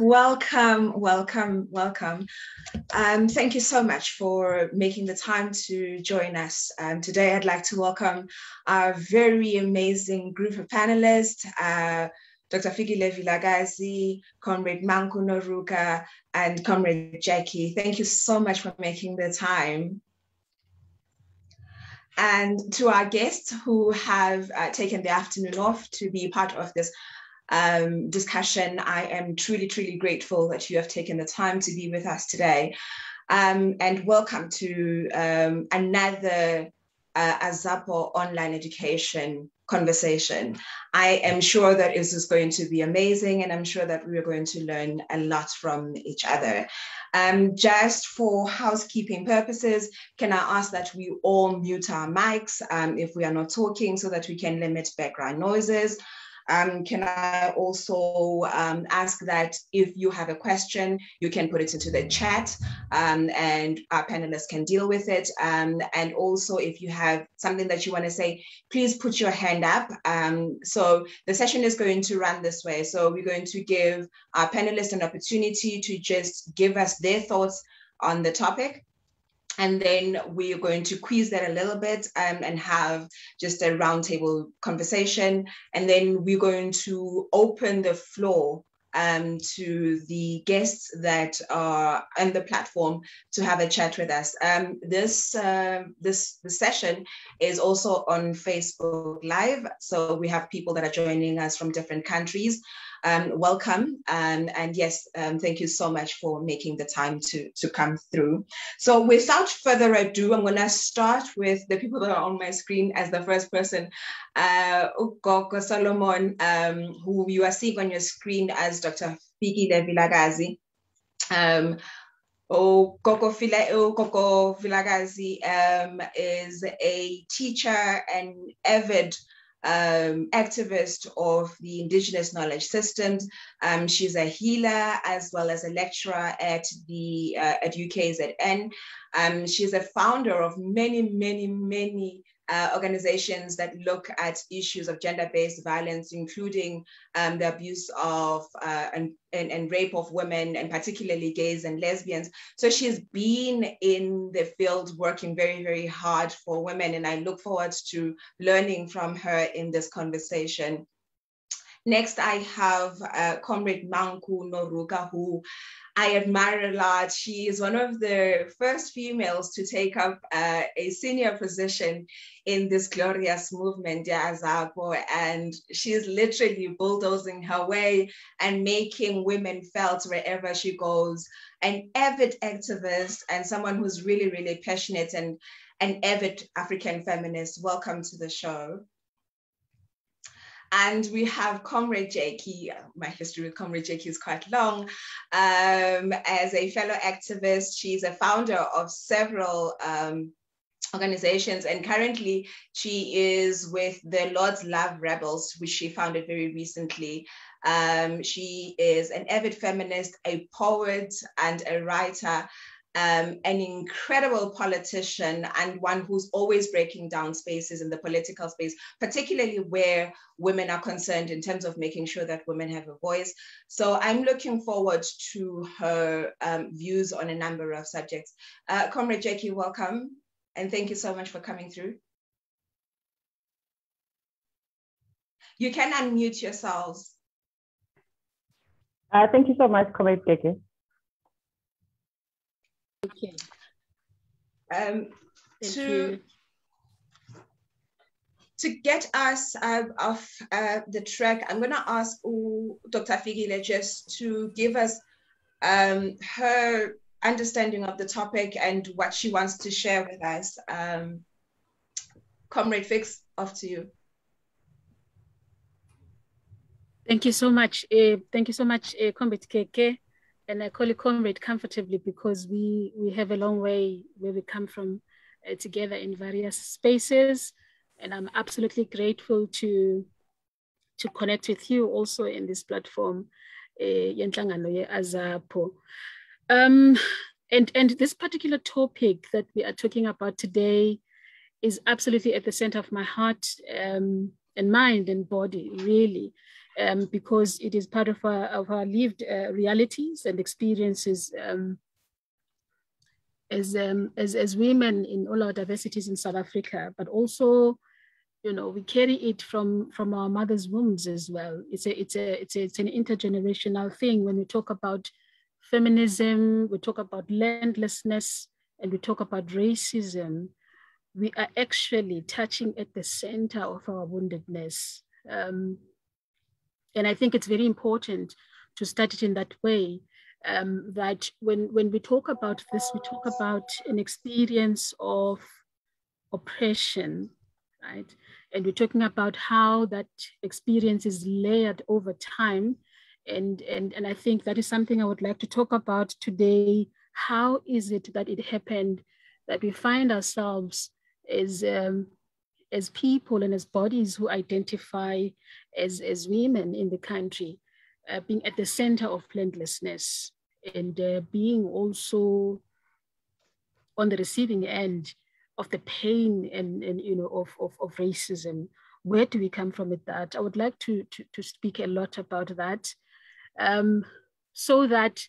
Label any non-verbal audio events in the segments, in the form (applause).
welcome, welcome, welcome. Um, thank you so much for making the time to join us. Um, today, I'd like to welcome our very amazing group of panelists, uh, Dr. Fikile Vilakazi, Comrade Manku Noruka, and Comrade Jacqui. Thank you so much for making the time. And to our guests who have uh, taken the afternoon off to be part of this um, discussion. I am truly, truly grateful that you have taken the time to be with us today. Um, and welcome to um, another uh, Azapo online education conversation. I am sure that this is going to be amazing, and I'm sure that we are going to learn a lot from each other. Um, just for housekeeping purposes, can I ask that we all mute our mics um, if we are not talking so that we can limit background noises? Um, can I also um, ask that if you have a question, you can put it into the chat um, and our panelists can deal with it. Um, and also if you have something that you wanna say, please put your hand up. Um, so the session is going to run this way. So we're going to give our panelists an opportunity to just give us their thoughts on the topic. And then we are going to quiz that a little bit um, and have just a roundtable conversation. And then we're going to open the floor um, to the guests that are on the platform to have a chat with us. Um, this uh, this session is also on Facebook Live, so we have people that are joining us from different countries um, welcome. Um, and yes, um, thank you so much for making the time to, to come through. So without further ado, I'm gonna start with the people that are on my screen as the first person, uh, Ukoko Solomon, um, who you are seeing on your screen as Dr. Fikile Vilakazi. Um, Oh, Coco, Fila, Coco Vilakazi um, is a teacher and avid um, activist of the Indigenous Knowledge Systems. Um, she's a healer as well as a lecturer at the uh, at UKZN. Um, she's a founder of many, many, many uh, organizations that look at issues of gender-based violence, including um, the abuse of uh, and, and, and, rape of women, and particularly gays and lesbians. So she's been in the field working very, very hard for women, and I look forward to learning from her in this conversation. Next, I have uh, Comrade Manku Noruka, who I admire a lot. She is one of the first females to take up uh, a senior position in this glorious movement, Yazapo, and she's literally bulldozing her way and making women felt wherever she goes. An avid activist and someone who's really, really passionate and an avid African feminist. Welcome to the show. And we have Comrade Jacqui. My history with Comrade Jacqui is quite long. Um, as a fellow activist, she's a founder of several um, organizations and currently she is with the Lord's Love Rebels, which she founded very recently. Um, she is an avid feminist, a poet, and a writer. Um, an incredible politician and one who's always breaking down spaces in the political space, particularly where women are concerned in terms of making sure that women have a voice. So I'm looking forward to her um, views on a number of subjects. Uh, Comrade Jacqui, welcome. And thank you so much for coming through. You can unmute yourselves. Uh, thank you so much, Comrade Jacqui. Okay. Um, to, you. to get us uh, off uh, the track, I'm going to ask Dr. Fikile just to give us um, her understanding of the topic and what she wants to share with us. Um, Comrade Fix, off to you. Thank you so much. Uh, thank you so much, uh, Comrade KK and I call it comrade comfortably because we we have a long way where we come from uh, together in various spaces, and I'm absolutely grateful to to connect with you also in this platform, uh, Azapo. Um, and and this particular topic that we are talking about today is absolutely at the center of my heart um, and mind and body, really um, because it is part of our, of our lived uh, realities and experiences um, as, um, as, as women in all our diversities in South Africa, but also, you know, we carry it from, from our mother's wombs as well. It's, a, it's, a, it's, a, it's an intergenerational thing when we talk about feminism, we talk about landlessness, and we talk about racism, we are actually touching at the center of our woundedness. Um, and I think it's very important to start it in that way. Um, that when, when we talk about this, we talk about an experience of oppression, right? And we're talking about how that experience is layered over time. And, and, and I think that is something I would like to talk about today. How is it that it happened that we find ourselves as um, as people and as bodies who identify as, as women in the country, uh, being at the center of landlessness and uh, being also on the receiving end of the pain and, and you know of, of, of racism. Where do we come from with that? I would like to, to, to speak a lot about that um, so that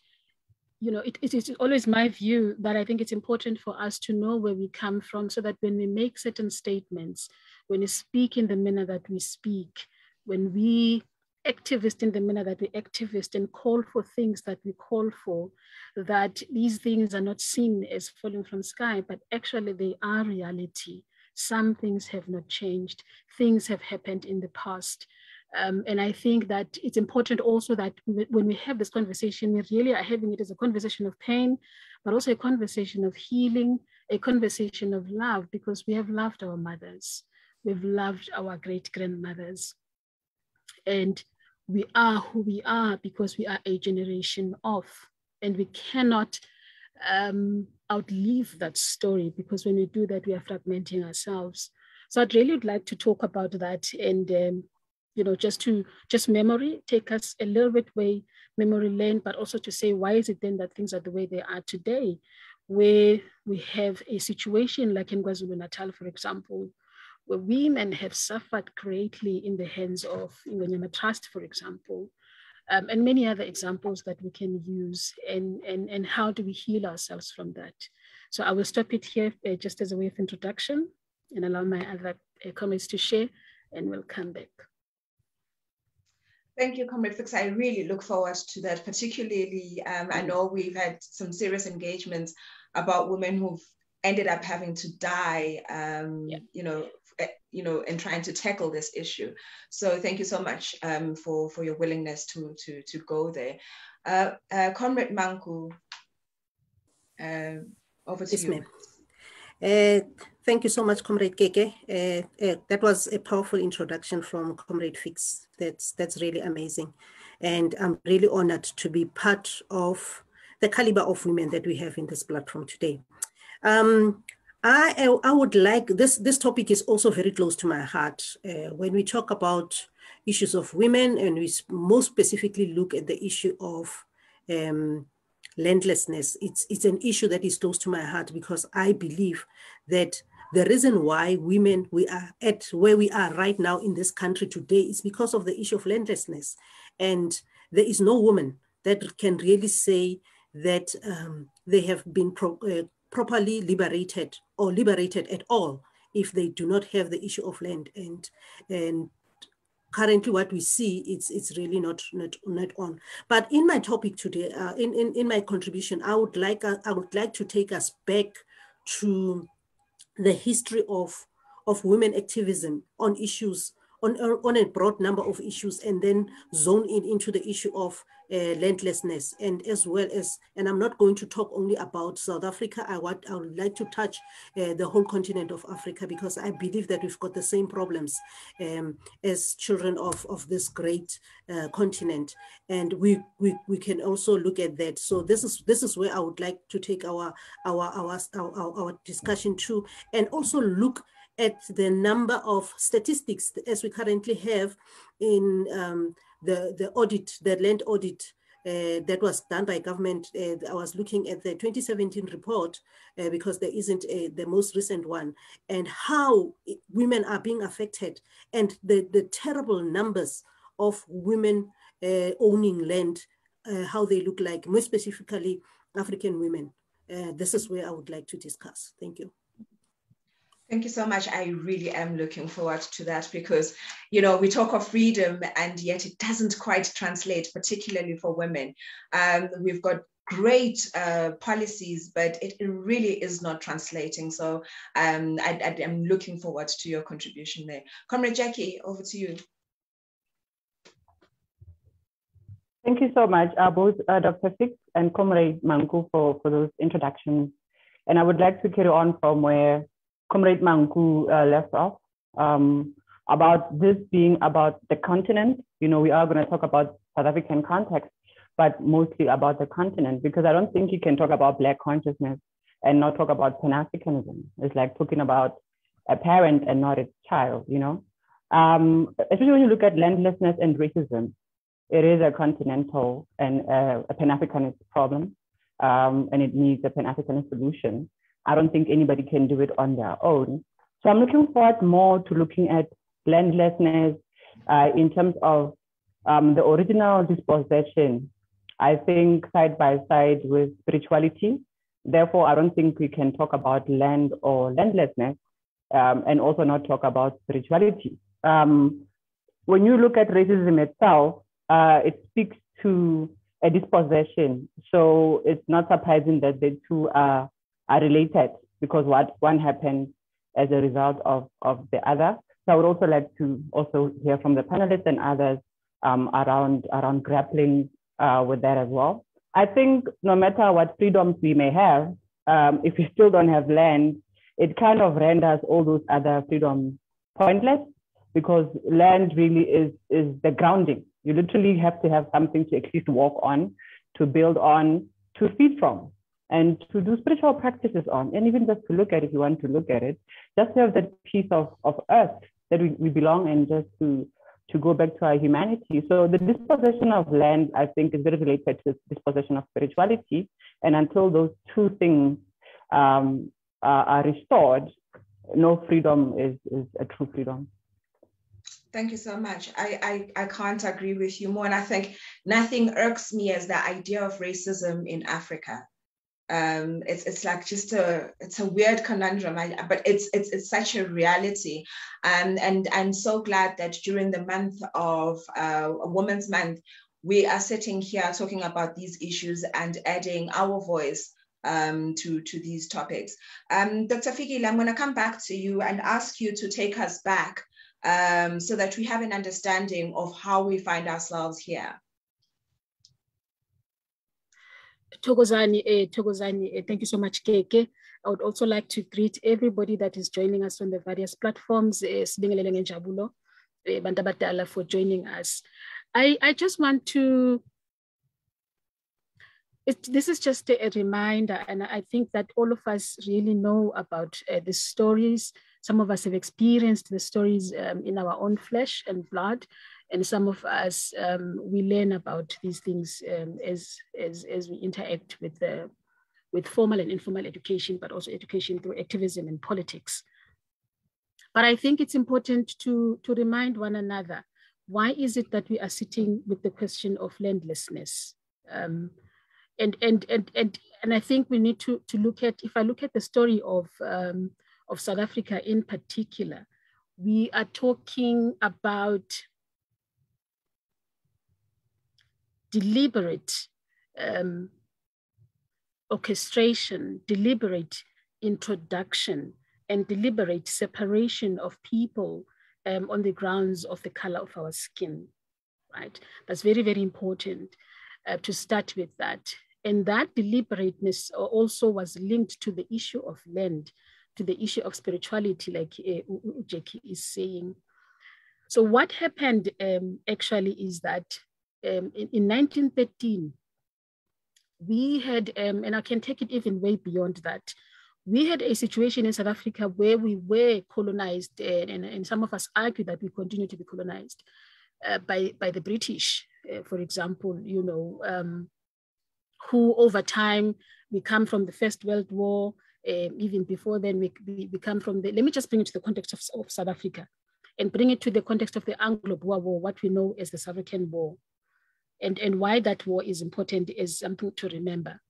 you know, it, it is always my view that I think it's important for us to know where we come from so that when we make certain statements, when we speak in the manner that we speak, when we activist in the manner that we activist and call for things that we call for, that these things are not seen as falling from sky, but actually they are reality. Some things have not changed. Things have happened in the past. Um, and I think that it's important also that when we have this conversation, we really are having it as a conversation of pain, but also a conversation of healing, a conversation of love, because we have loved our mothers, we've loved our great grandmothers. And we are who we are because we are a generation of, and we cannot um, outlive that story because when we do that, we are fragmenting ourselves. So I'd really like to talk about that and um, you know, just to just memory, take us a little bit way memory lane, but also to say, why is it then that things are the way they are today, where we have a situation like in KwaZulu-Natal, for example, where women have suffered greatly in the hands of Ingonyama Trust, for example, um, and many other examples that we can use, and, and, and how do we heal ourselves from that? So I will stop it here uh, just as a way of introduction and allow my other uh, comments to share, and we'll come back. Thank you, Comrade Fix. I really look forward to that, particularly um, I know we've had some serious engagements about women who've ended up having to die, um, yeah. you know, eh, you know, in trying to tackle this issue. So thank you so much um, for, for your willingness to, to, to go there. Uh, uh, Comrade Manku, uh, over to yes, you. Uh, thank you so much, Comrade Keke. Uh, uh, that was a powerful introduction from Comrade Fix. That's that's really amazing, and I'm really honored to be part of the caliber of women that we have in this platform today. Um, I I would like this this topic is also very close to my heart. Uh, when we talk about issues of women, and we most specifically look at the issue of um, landlessness, it's, it's an issue that is close to my heart because I believe that the reason why women we are at where we are right now in this country today is because of the issue of landlessness. And there is no woman that can really say that um, they have been pro, uh, properly liberated or liberated at all if they do not have the issue of land and and currently what we see it's it's really not not not on. But in my topic today uh, in, in in my contribution i would like uh, i would like to take us back to the history of of women activism on issues on, on a broad number of issues and then zone in into the issue of uh, landlessness and as well as, and I'm not going to talk only about South Africa, I, want, I would like to touch uh, the whole continent of Africa because I believe that we've got the same problems um, as children of, of this great uh, continent. And we, we, we can also look at that. So this is, this is where I would like to take our, our, our, our, our discussion to and also look at the number of statistics as we currently have in um, the, the audit, the land audit uh, that was done by government. Uh, I was looking at the 2017 report uh, because there isn't a, the most recent one and how women are being affected and the, the terrible numbers of women uh, owning land, uh, how they look like, more specifically African women. Uh, this is where I would like to discuss. Thank you. Thank you so much. I really am looking forward to that because, you know, we talk of freedom and yet it doesn't quite translate, particularly for women. Um, we've got great uh, policies, but it, really is not translating. So um, I, I, am looking forward to your contribution there. Comrade Jacqui, over to you. Thank you so much, uh, both uh, Dr. Fix and Comrade Manku for, for those introductions. And I would like to carry on from where Comrade Manku uh, left off um, about this being about the continent. You know, we are going to talk about South African context, but mostly about the continent because I don't think you can talk about Black consciousness and not talk about Pan Africanism. It's like talking about a parent and not a child, you know? Um, especially when you look at landlessness and racism, it is a continental and uh, a Pan Africanist problem, um, and it needs a Pan Africanist solution. I don't think anybody can do it on their own. So I'm looking forward more to looking at landlessness uh, in terms of um, the original dispossession. I think side by side with spirituality. Therefore, I don't think we can talk about land or landlessness um, and also not talk about spirituality. Um, when you look at racism itself, uh, it speaks to a dispossession. So it's not surprising that the two are are related because what one happened as a result of, of the other. So I would also like to also hear from the panelists and others um, around, around grappling uh, with that as well. I think no matter what freedoms we may have, um, if we still don't have land, it kind of renders all those other freedoms pointless because land really is, is the grounding. You literally have to have something to at least walk on, to build on, to feed from and to do spiritual practices on, and even just to look at it if you want to look at it, just to have that piece of, of earth that we, we belong in, just to to go back to our humanity. So the dispossession of land, I think, is very related to dispossession of spirituality. And until those two things um, are, are restored, no freedom is, is a true freedom. Thank you so much. I, I, I can't agree with you more. And I think nothing irks me as the idea of racism in Africa um, it's it's like just a it's a weird conundrum, I, but it's it's it's such a reality, um, and I'm so glad that during the month of uh, Women's Month, we are sitting here talking about these issues and adding our voice um, to, to these topics. Um, Dr. Fikile, I'm going to come back to you and ask you to take us back um, so that we have an understanding of how we find ourselves here. Tokozani, eh, Tokozani, eh, thank you so much, Keke. I would also like to greet everybody that is joining us on the various platforms, eh, Sibingelele Njabulo, eh, Bantabatala for joining us. I, I just want to, it, this is just a, a, reminder, and I think that all of us really know about uh, the stories. Some of us have experienced the stories um, in our own flesh and blood, and some of us um, we learn about these things um, as, as as we interact with the with formal and informal education, but also education through activism and politics. But I think it's important to, to remind one another, why is it that we are sitting with the question of landlessness? Um, and, and, and, and, and I think we need to, to look at, if I look at the story of, um, of South Africa in particular, we are talking about deliberate um, orchestration, deliberate introduction, and deliberate separation of people um, on the grounds of the color of our skin, right? That's very, very important uh, to start with that. And that deliberateness also was linked to the issue of land, to the issue of spirituality, like uh, Jacqui is saying. So what happened um, actually is that um, in, in 1913, we had, um, and I can take it even way beyond that, we had a situation in South Africa where we were colonized, and, and, and some of us argue that we continue to be colonized uh, by, by the British, uh, for example, you know, um, who over time, we come from the First World War, uh, even before then, we, we, we, come from the, let me just bring it to the context of, of South Africa and bring it to the context of the Anglo-Boer War, what we know as the South African War and, and why that war is important is something to remember.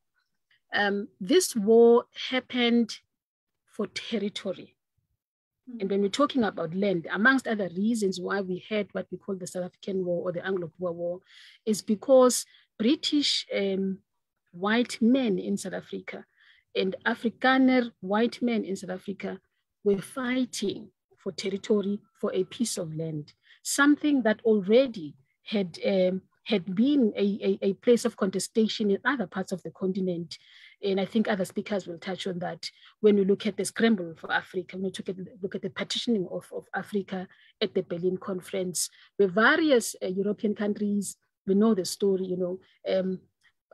Um, this war happened for territory. And when we're talking about land, amongst other reasons why we had what we call the South African War or the Anglo-Boer War, is because British um, white men in South Africa and Afrikaner white men in South Africa were fighting for territory, for a piece of land, something that already had um, had been a, a, a, place of contestation in other parts of the continent. And I think other speakers will touch on that when we look at the scramble for Africa, when we look at, look at the partitioning of, of Africa at the Berlin Conference, where various uh, European countries, we know the story, you know, um,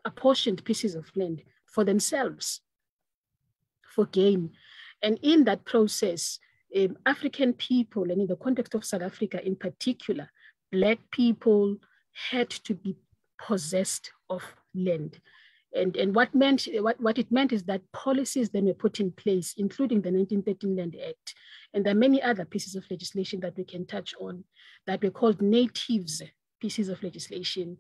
apportioned pieces of land for themselves, for gain. And in that process, um, African people, and in the context of South Africa in particular, Black people, had to be possessed of land. And, and what, meant, what, what it meant is that policies then were put in place, including the 1913 Land Act. And there are many other pieces of legislation that we can touch on that were called natives pieces of legislation,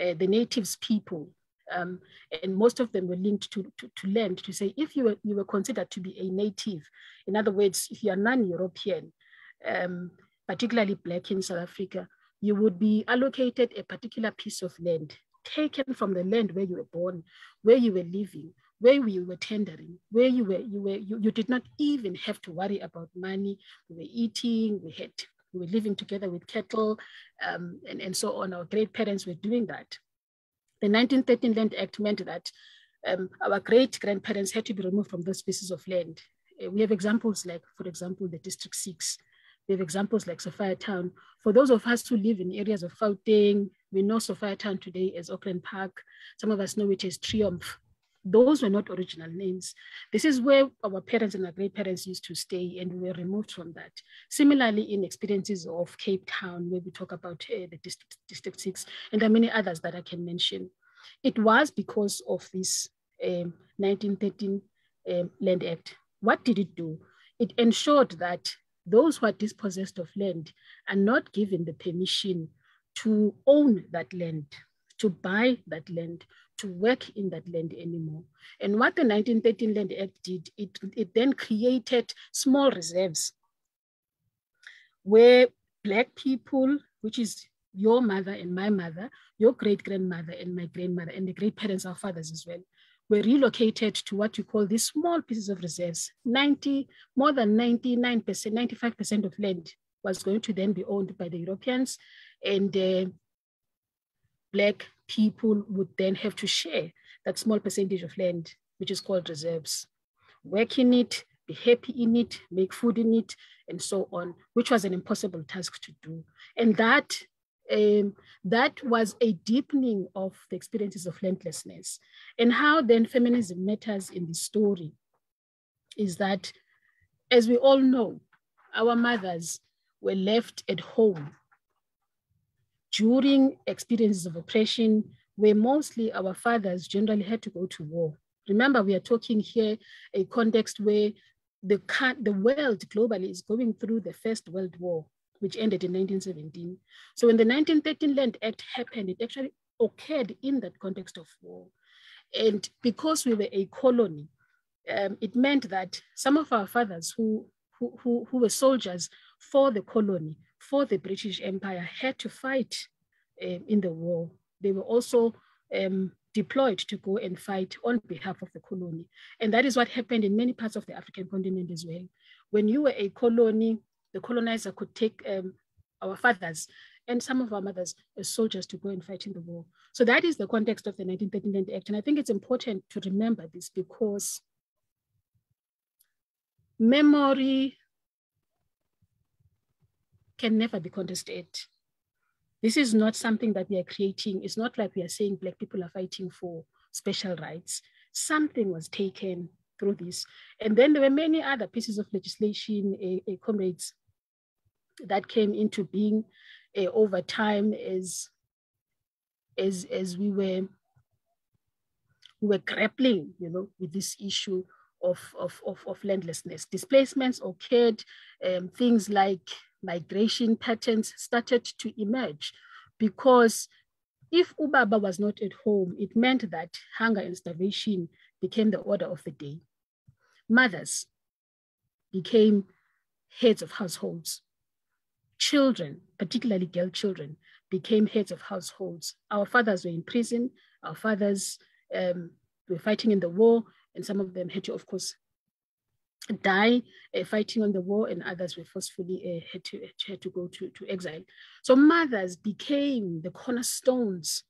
uh, the natives people. Um, and most of them were linked to, to, to, land to say if you were, you were considered to be a native, in other words, if you are non-European, um, particularly black in South Africa, you would be allocated a particular piece of land taken from the land where you were born, where you were living, where you were tendering, where you were, you were, you, you did not even have to worry about money. We were eating, we had, we were living together with cattle, um, and, and so on. Our great parents were doing that. The 1913 Land Act meant that um, our great grandparents had to be removed from those pieces of land. Uh, we have examples like, for example, the District 6, we have examples like Sophiatown. For those of us who live in areas of Gauteng, we know Sophiatown today as Auckland Park. Some of us know it as Triomf. Those were not original names. This is where our parents and our great parents used to stay, and we were removed from that. Similarly, in experiences of Cape Town, where we talk about uh, the District, District 6, and there are many others that I can mention. It was because of this um, 1913 um, Land Act. What did it do? It ensured that those who are dispossessed of land are not given the permission to own that land, to buy that land, to work in that land anymore. And what the 1913 Land Act did, it, it then created small reserves where Black people, which is your mother and my mother, your great grandmother and my grandmother, and the great parents, our fathers as well, were relocated to what you call these small pieces of reserves. 90, more than 99%, 95% of land was going to then be owned by the Europeans and uh, black people would then have to share that small percentage of land, which is called reserves. Work in it, be happy in it, make food in it, and so on, which was an impossible task to do. And that um, that was a deepening of the experiences of landlessness. And how then feminism matters in the story is that, as we all know, our mothers were left at home during experiences of oppression, where mostly our fathers generally had to go to war. Remember, we are talking here a context where the, the world globally is going through the First World War, which ended in 1917. So when the 1913 Land Act happened, it actually occurred in that context of war. And because we were a colony, um, it meant that some of our fathers who, who, who, who, were soldiers for the colony, for the British Empire, had to fight um, in the war. They were also um, deployed to go and fight on behalf of the colony. And that is what happened in many parts of the African continent as well. When you were a colony, the colonizer could take um, our fathers and some of our mothers as soldiers to go and fight in the war. So that is the context of the 1939 Act. And I think it's important to remember this because memory can never be contested. This is not something that we are creating. It's not like we are saying Black people are fighting for special rights. Something was taken through this. And then there were many other pieces of legislation, a, a comrades, that came into being uh, over time as, as, as we were we were grappling, you know, with this issue of, of, of, of landlessness. Displacements occurred, um, things like migration patterns started to emerge because if Ubaba was not at home, it meant that hunger and starvation became the order of the day. Mothers became heads of households. Children, particularly girl children, became heads of households. Our fathers were in prison. Our fathers um, were fighting in the war, and some of them had to, of course, die uh, fighting on the war and others were forcefully uh, had, to, had to go to, to exile. So mothers became the cornerstones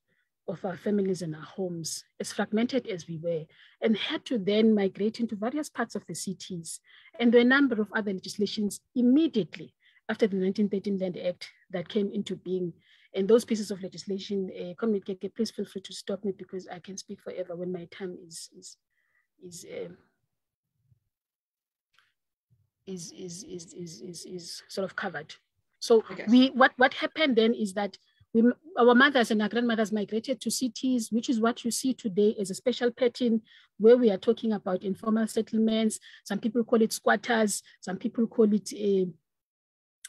of our families and our homes, as fragmented as we were, and had to then migrate into various parts of the cities. And there were a number of other legislations immediately after the 1913 Land Act that came into being. And those pieces of legislation, uh, Comrade please feel free to stop me because I can speak forever when my time is, is, is um, is is is is is, is sort of covered. So we what what happened then is that we, our mothers and our grandmothers migrated to cities, which is what you see today as a special pattern where we are talking about informal settlements. Some people call it squatters. Some people call it a,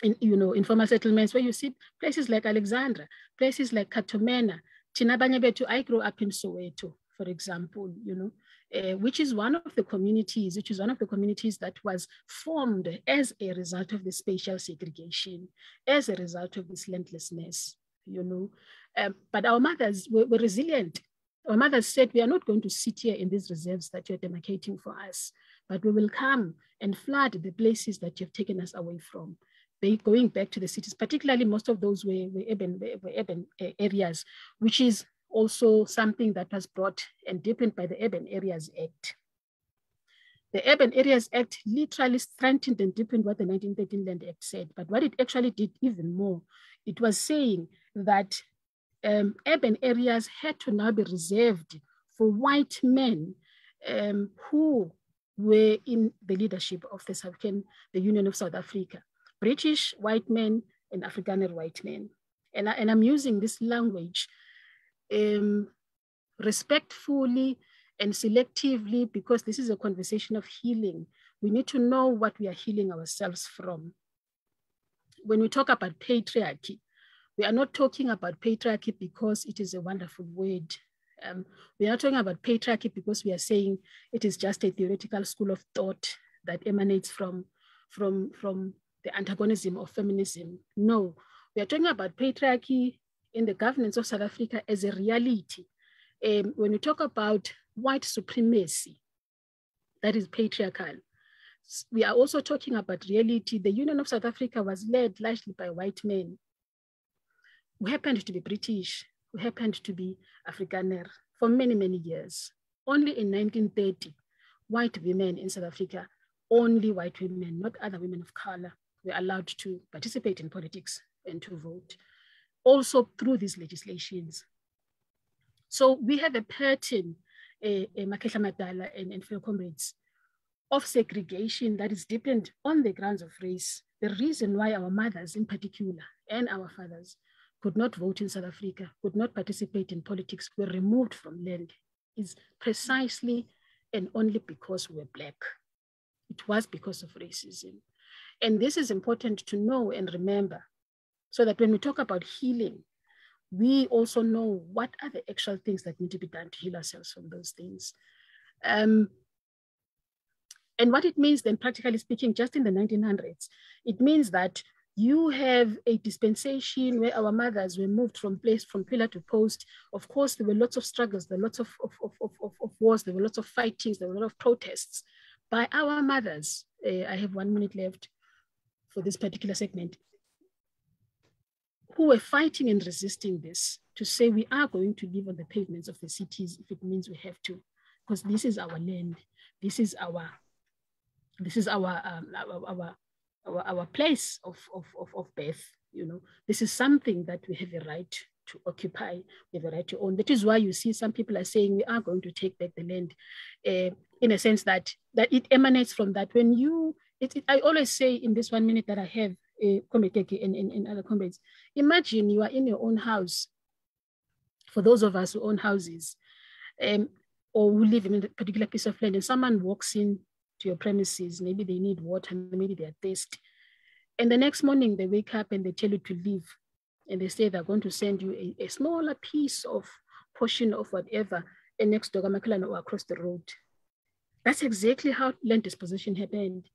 in, you know, informal settlements where you see places like Alexandra, places like Katomena, Chinabanyabetu. I grew up in Soweto, for example, you know, uh, which is one of the communities, which is one of the communities that was formed as a result of the spatial segregation, as a result of this landlessness, you know. Um, but our mothers were, were, resilient. Our mothers said, we are not going to sit here in these reserves that you're demarcating for us, but we will come and flood the places that you've taken us away from. Going back to the cities, particularly most of those were, were urban, were urban uh, areas, which is also something that was brought and deepened by the Urban Areas Act. The Urban Areas Act literally strengthened and deepened what the 1913 Land Act said, but what it actually did even more, it was saying that um, urban areas had to now be reserved for white men um, who were in the leadership of the, the Union of South Africa, British white men and Afrikaner white men. And, I, and I'm using this language um, respectfully and selectively, because this is a conversation of healing, we need to know what we are healing ourselves from. When we talk about patriarchy, we are not talking about patriarchy because it is a wonderful word. Um, we are talking about patriarchy because we are saying it is just a theoretical school of thought that emanates from, from, from the antagonism of feminism. No, we are talking about patriarchy in the governance of South Africa as a reality. Um, when we talk about white supremacy, that is patriarchal, we are also talking about reality. The Union of South Africa was led largely by white men who happened to be British, who happened to be Afrikaner for many, many years. Only in 1930, white women in South Africa, only white women, not other women of color, were allowed to participate in politics and to vote also through these legislations. So we have a pattern, uh, Makehla Madala and, and fellow comrades, of segregation that is deepened on the grounds of race. The reason why our mothers in particular and our fathers could not vote in South Africa, could not participate in politics, were removed from land is precisely and only because we're Black. It was because of racism. And this is important to know and remember so that when we talk about healing, we also know what are the actual things that need to be done to heal ourselves from those things. Um, and what it means then, practically speaking, just in the 1900s, it means that you have a dispensation where our mothers were moved from place from pillar to post. Of course, there were lots of struggles, there were lots of, of, of, of, of wars, there were lots of fightings, there were a lot of protests by our mothers. Uh, I have one minute left for this particular segment, who were fighting and resisting this to say we are going to live on the pavements of the cities if it means we have to, because this is our land, this is our, this is our, um, our, our our, our place of, of, of, of birth. You know, this is something that we have a right to occupy, we have a right to own. That is why you see some people are saying we are going to take back the land, uh, in a sense that that it emanates from that. When you, it, it, I always say in this one minute that I have, uh, in, in, in other comrades, imagine you are in your own house. For those of us who own houses, um, or who live in a particular piece of land, and someone walks in to your premises. Maybe they need water, maybe they're thirsty. And the next morning they wake up and they tell you to leave. And they say they're going to send you a, a smaller piece of portion of whatever and next door or across the road. That's exactly how land disposition happened.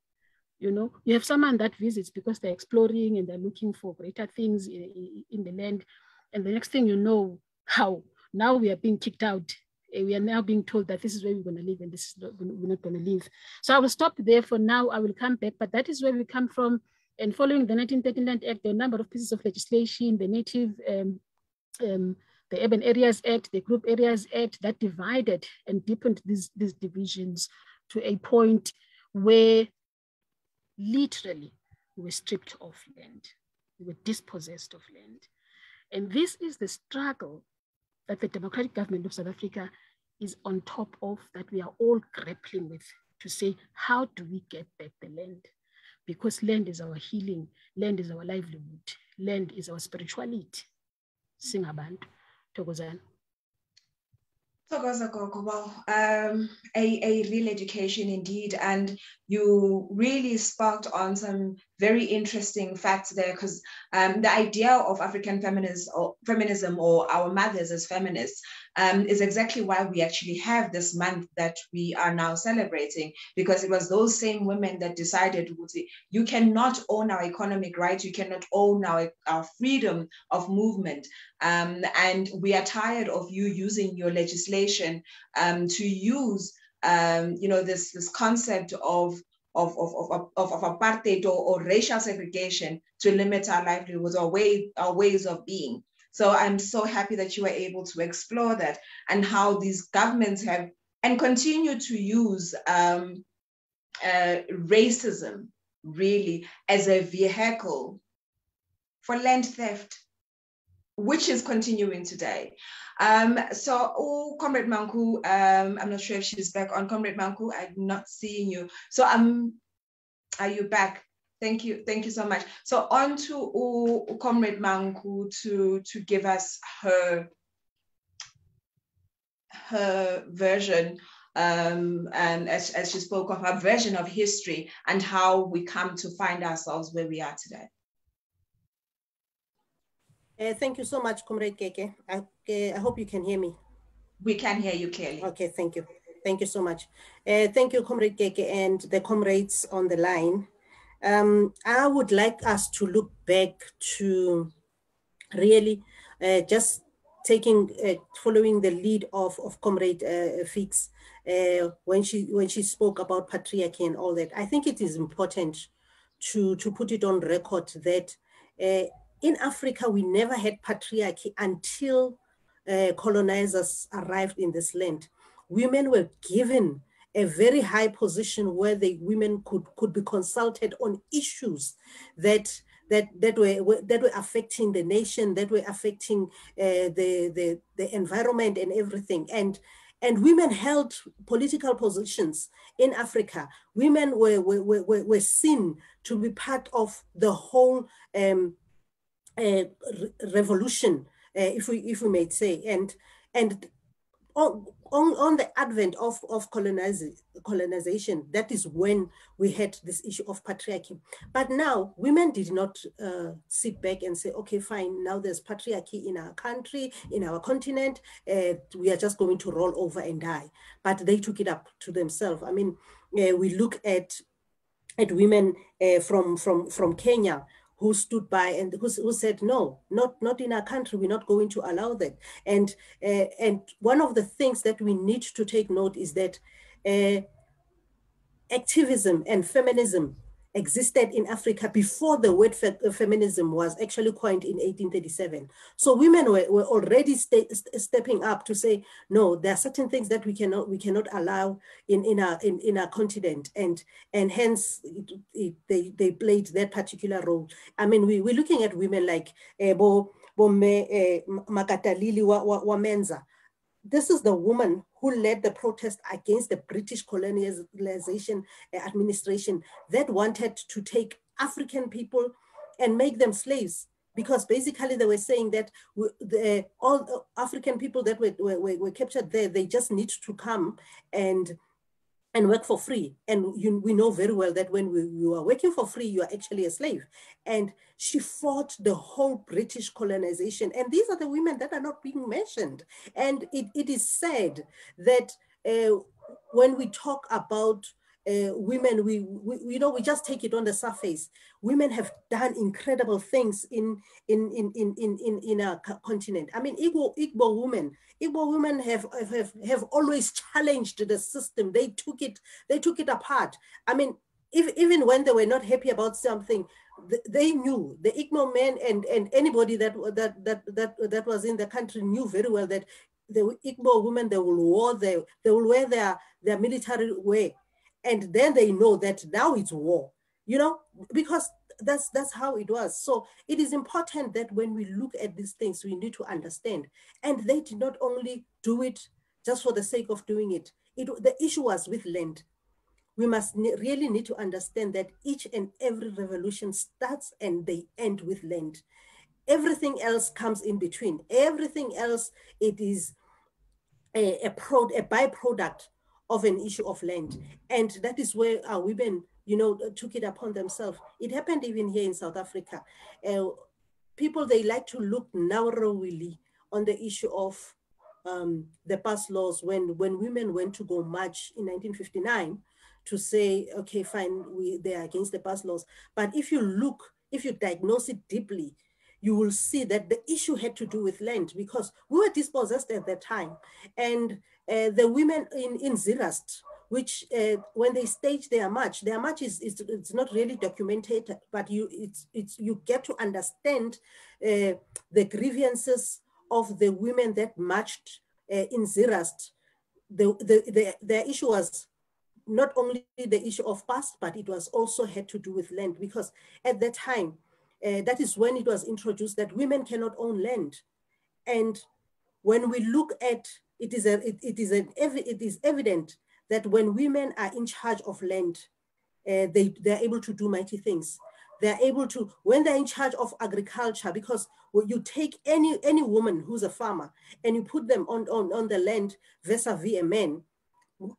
You know, you have someone that visits because they're exploring and they're looking for greater things in, in the land. And the next thing you know, how now we are being kicked out Eh, we are now being told that this is where we're going to live and this is not, we're not going to live. So I will stop there for now. I will come back, but that is where we come from. And following the 1913 Land Act, are a number of pieces of legislation, the Native, um, um, the Urban Areas Act, the Group Areas Act that divided and deepened these, these divisions to a point where literally we were stripped of land, we were dispossessed of land. And this is the struggle that the democratic government of South Africa is on top of, that we are all grappling with to say, how do we get back the land? Because land is our healing, land is our livelihood, land is our spirituality. Singabantu, Tokozan. Togoza Well, um, a, a real education indeed. And you really sparked on some very interesting facts there because um, the idea of African feminism or, feminism or our mothers as feminists um, is exactly why we actually have this month that we are now celebrating because it was those same women that decided you cannot own our economic rights, you cannot own our, our freedom of movement. Um, and we are tired of you using your legislation um, to use um, you know, this, this concept of of, of, of, of, apartheid or, or, racial segregation to limit our livelihoods or way, our ways of being. So I'm so happy that you were able to explore that and how these governments have and continue to use um, uh, racism really as a vehicle for land theft, which is continuing today. Um, so, oh, Comrade Manku, um, I'm not sure if she's back on. Comrade Manku, I'm not seeing you. So, um, are you back? Thank you, thank you so much. So, on to oh, Comrade Manku to to give us her her version um, and as, as she spoke of her version of history and how we come to find ourselves where we are today. Uh, thank you so much, Comrade Keke. I, uh, I hope you can hear me. We can hear you clearly. Okay, thank you. Thank you so much. Uh, thank you, Comrade Keke, and the comrades on the line. Um, I would like us to look back to really uh, just taking, uh, following the lead of, of Comrade uh, Fix when she when she spoke about patriarchy and all that. I think it is important to to put it on record that in Africa, we never had patriarchy until uh, colonizers arrived in this land. Women were given a very high position where the women could, could be consulted on issues that that that were that were affecting the nation, that were affecting uh, the, the the environment and everything. And and women held political positions in Africa. Women were were, were, were seen to be part of the whole um, re revolution, uh, if we if we may say, and and on, on, on the advent of, of colonization, that is when we had this issue of patriarchy. But now women did not uh, sit back and say, okay, fine, now there's patriarchy in our country, in our continent, uh, we are just going to roll over and die. But they took it up to themselves. I mean, uh, we look at at women uh, from, from, from Kenya who stood by and who, who said no not not in our country we're not going to allow that. And uh, and one of the things that we need to take note is that uh, activism and feminism existed in Africa before the word fe uh, feminism was actually coined in 1837. So women were, were already st stepping up to say, no, there are certain things that we cannot we cannot allow in, in our in, in our continent, and and hence it, it, they they played that particular role. I mean, we we're looking at women like uh, Bo Bo Me, uh, Mekatilili wa, wa, wa Menza. This is the woman who led the protest against the British colonization uh, administration that wanted to take African people and make them slaves. Because basically they were saying that the, all African people that were, were, were captured there, they just need to come and and work for free. And you, we know very well that when we, you are working for free, you are actually a slave. And she fought the whole British colonization. And these are the women that are not being mentioned. And it, it is said that uh, when we talk about uh, women, we, we, you know, we just take it on the surface. Women have done incredible things in, in, in, in, in, in, in our continent. I mean, Igbo, Igbo women, Igbo women have, have, have always challenged the system. They took it, they took it apart. I mean, if, even when they were not happy about something, they knew the Igbo men and, and anybody that, that, that, that, that was in the country knew very well that the Igbo women, they will wear their, they will wear their, their military wear and then they know that now it's war you know because that's that's how it was. So it is important that when we look at these things we need to understand. And they did not only do it just for the sake of doing it. It the issue was with land. We must ne really need to understand that each and every revolution starts and they end with land. Everything else comes in between. Everything else it is a, a, pro, a byproduct of an issue of land. And that is where our women, you know, took it upon themselves. It happened even here in South Africa. Uh, people, they like to look narrowly on the issue of um, the pass laws when, when women went to go march in 1959 to say, okay, fine, we, they are against the pass laws. But if you look, if you diagnose it deeply, you will see that the issue had to do with land because we were dispossessed at that time. And uh, the women in, in Zeerust, which uh, when they stage their march, their march is, is it's not really documented, but you it's it's you get to understand uh, the grievances of the women that marched uh, in Zeerust. The, the, the, the issue was not only the issue of past, but it was also had to do with land because at that time, uh, that is when it was introduced that women cannot own land. And when we look at it is a it, it is an it is evident that when women are in charge of land, uh, they they're able to do mighty things. They're able to when they're in charge of agriculture because you take any any woman who's a farmer and you put them on on, on the land vis-a-vis a man,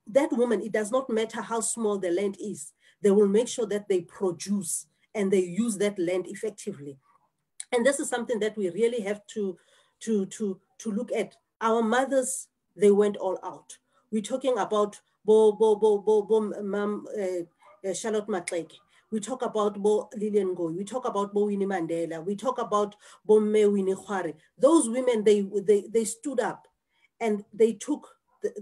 that woman it does not matter how small the land is, they will make sure that they produce and they use that land effectively. And this is something that we really have to to to to look at. Our mothers they went all out. We're talking about Bo, Bo, Bo, Bo, Bo, Mam, uh, uh, Charlotte Maxeke. We talk about Bo Lilian Ngoyi. We talk about Bo Winnie Mandela. We talk about Bo Me Winnie Khware. Those women, they, they, they stood up and they took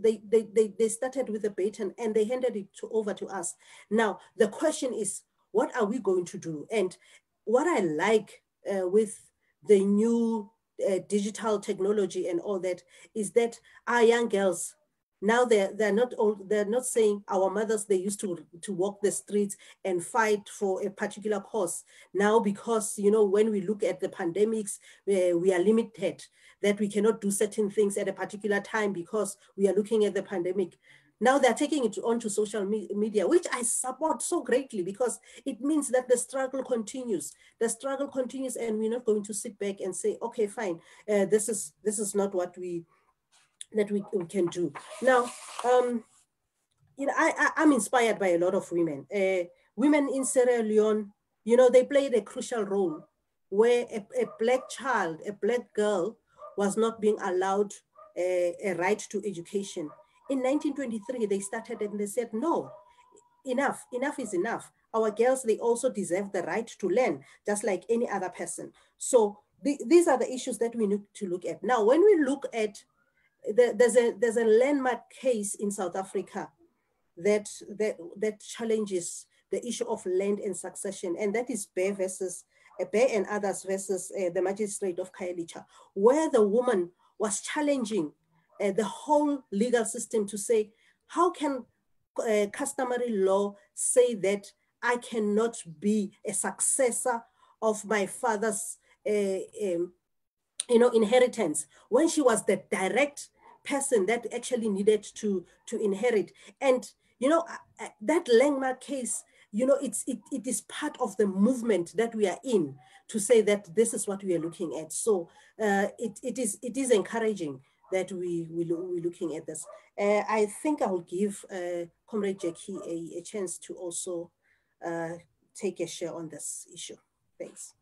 they, they, they, they started with the baton and they handed it to, over to us. Now, the question is, what are we going to do? And what I like uh, with the new uh, digital technology and all that is that our young girls now they're, they're not all, they're not saying our mothers they used to to walk the streets and fight for a particular cause. Now because you know when we look at the pandemics uh, we are limited that we cannot do certain things at a particular time because we are looking at the pandemic now they're taking it onto social me media, which I support so greatly because it means that the struggle continues. The struggle continues, and we're not going to sit back and say, "Okay, fine, uh, this is this is not what we that we, we can do." Now, um, you know, I, I am inspired by a lot of women. Uh, women in Sierra Leone, you know, they played a crucial role where a, a black child, a black girl, was not being allowed a, uh, a right to education in 1923, they started and they said, no, enough, enough is enough. Our girls, they also deserve the right to learn, just like any other person. So the, these are the issues that we need to look at. Now, when we look at, the, there's, a, there's a landmark case in South Africa that, that, that challenges the issue of land and succession, and that is Bhe versus uh, Bhe and others versus uh, the magistrate of Khayelitsha, where the woman was challenging uh, the whole legal system to say, how can uh, customary law say that I cannot be a successor of my father's, uh, um, you know, inheritance when she was the direct person that actually needed to to inherit. And you know uh, uh, that landmark case, you know, it's it, it is part of the movement that we are in to say that this is what we are looking at. So uh, it, it is it is encouraging that we, we we're looking at this. Uh, I think I'll give uh, Comrade Jacqui a, a, chance to also uh, take a share on this issue. Thanks.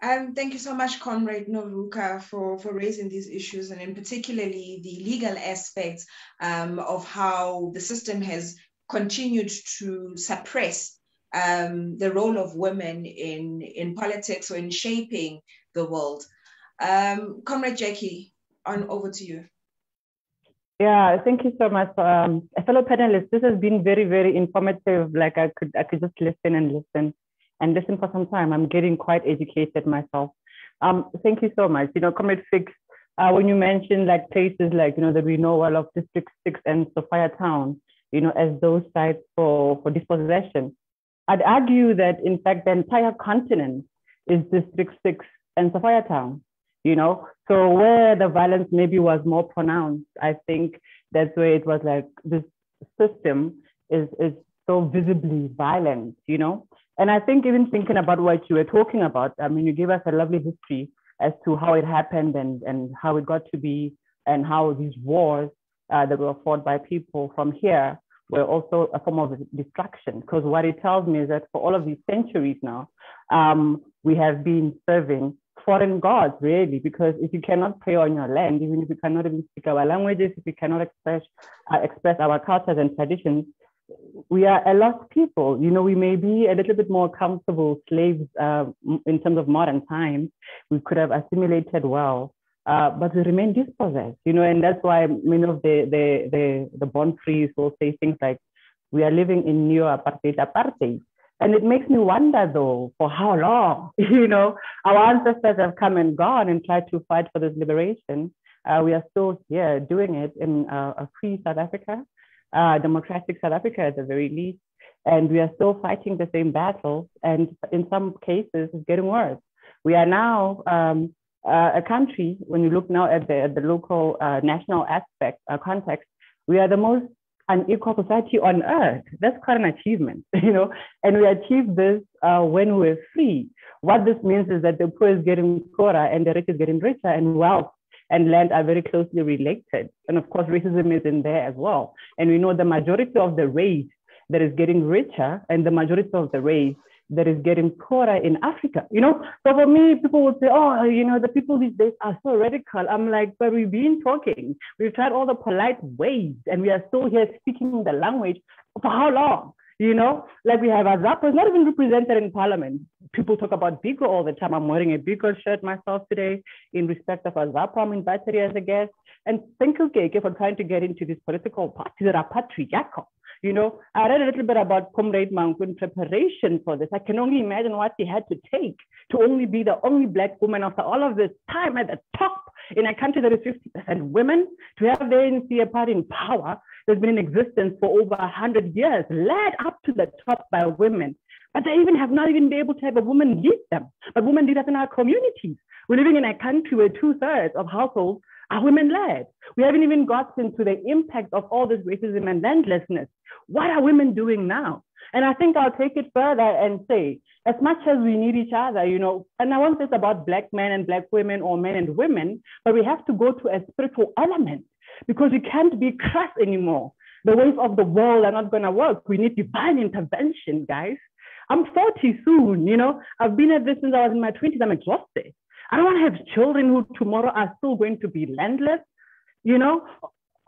Um, thank you so much, Comrade Noruka, for, for raising these issues and in particularly the legal aspects um, of how the system has continued to suppress um, the role of women in, in politics or in shaping the world. Um, Comrade Jacqui, on over to you. Yeah, thank you so much, um, fellow panelists. This has been very, very informative. Like I could, I could just listen and listen and listen for some time. I'm getting quite educated myself. Um, thank you so much. You know, Comrade Fix, uh, when you mentioned like places like you know that we know well of District Six and Sophiatown, you know, as those sites for for dispossession, I'd argue that in fact the entire continent is District Six and Sophiatown you know? So where the violence maybe was more pronounced i think that's where it was like this system is is so visibly violent you know? And i think even thinking about what you were talking about i mean you gave us a lovely history as to how it happened and and how it got to be and how these wars uh, that were fought by people from here were also a form of destruction. Because what it tells me is that for all of these centuries now um, we have been serving foreign gods, really, because if you cannot pray on your land, even if you cannot even speak our languages, if you cannot express uh, express our cultures and traditions, we are a lost people. You know, we may be a little bit more comfortable slaves uh, in terms of modern times. We could have assimilated well, uh, but we remain dispossessed. You know, and that's why many of the the the, the born frees will say things like, "We are living in neo apartheid apartheid." And it makes me wonder though, for how long? (laughs) you know, our ancestors have come and gone and tried to fight for this liberation. Uh, we are still here doing it in uh, a free South Africa, uh, democratic South Africa at the very least. And we are still fighting the same battle. And in some cases, it's getting worse. We are now um, uh, a country, when you look now at the, at the local uh, national aspect, uh, context, we are the most an equal society on earth. That's quite an achievement, (laughs) you know. And we achieve this uh, when we're free. What this means is that the poor is getting poorer and the rich is getting richer, and wealth and land are very closely related. And of course, racism is in there as well. And we know the majority of the race that is getting richer and the majority of the race that is getting poorer in Africa. You know, so for me, people would say, oh, you know, the people these days are so radical. I'm like, but we've been talking. We've tried all the polite ways and we are still here speaking the language for how long? You know, like we have AZAPO is not even represented in parliament. People talk about Biko all the time. I'm wearing a Biko shirt myself today in respect of AZAPO. I'm invited here as a guest. And thank you, Keke, for trying to get into these political parties that are patriarchal. You know, I read a little bit about Comrade Manku in preparation for this. I can only imagine what he had to take to only be the only Black woman after all of this time at the top in a country that is 50% women, to have the ANC a party in power that's been in existence for over 100 years, led up to the top by women. But they even have not even been able to have a woman lead them, but women lead us in our communities. We're living in a country where two thirds of households are women led. We haven't even gotten to the impact of all this racism and landlessness. What are women doing now? And I think I'll take it further and say, as much as we need each other, you know, and I want this about Black men and Black women or men and women, but we have to go to a spiritual element because we can't be crass anymore. The ways of the world are not going to work. We need divine intervention, guys. I'm 40 soon, you know. I've been at this since I was in my 20s. I'm exhausted. I don't want to have children who tomorrow are still going to be landless. You know,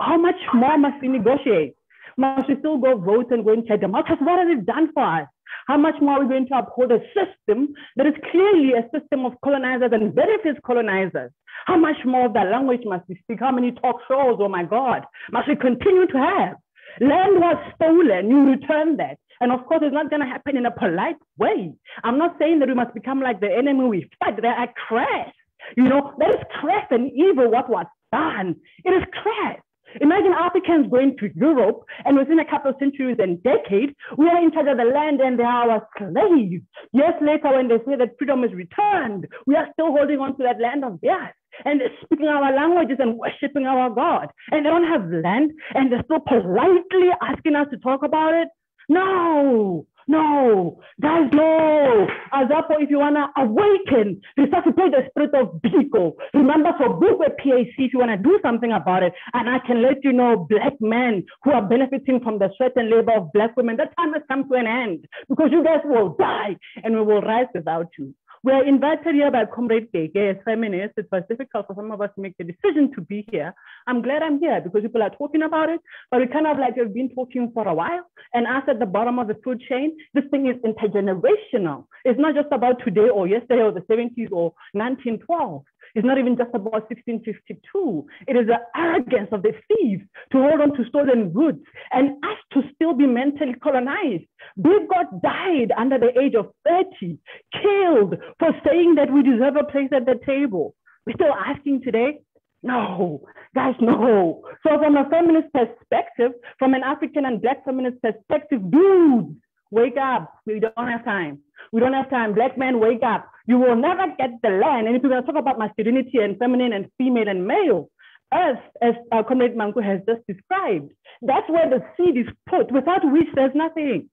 how much more must we negotiate? Must we still go vote and go and check them out? Because what has it done for us? How much more are we going to uphold a system that is clearly a system of colonizers and benefits colonizers? How much more of that language must we speak? How many talk shows, oh my God, must we continue to have? Land was stolen, you return that. And of course, it's not going to happen in a polite way. I'm not saying that we must become like the enemy we fight. They are crass. You know, that is crass and evil what was done. It is crass. Imagine Africans going to Europe and within a couple of centuries and decades, we are in charge of the land and they are our slaves. Years later, when they say that freedom is returned, we are still holding on to that land of theirs and speaking our languages and worshiping our God. And they don't have land and they're still politely asking us to talk about it. No, no, guys, no. Azapo, if you want to awaken, resuscitate the spirit of Biko. Remember for with PAC if you want to do something about it. And I can let you know black men who are benefiting from the sweat and labor of black women, that time has come to an end because you guys will die and we will rise without you. We are invited here by Comrade Keke as feminists. It was difficult for some of us to make the decision to be here. I'm glad I'm here because people are talking about it, but we kind of like have been talking for a while. And us at the bottom of the food chain, this thing is intergenerational. It's not just about today or yesterday or the 70s or 1912. It's not even just about 1652. It is the arrogance of the thieves to hold on to stolen goods and us to still be mentally colonized. Biko died under the age of 30, killed for saying that we deserve a place at the table. We're still asking today, no, guys, no. So, from a feminist perspective, from an African and Black feminist perspective, dudes, wake up. We don't have time. We don't have time. Black men, wake up. You will never get the land. And if we're going to talk about masculinity and feminine and female and male, Earth, as uh, Comrade Manku has just described, that's where the seed is put, without which there's nothing.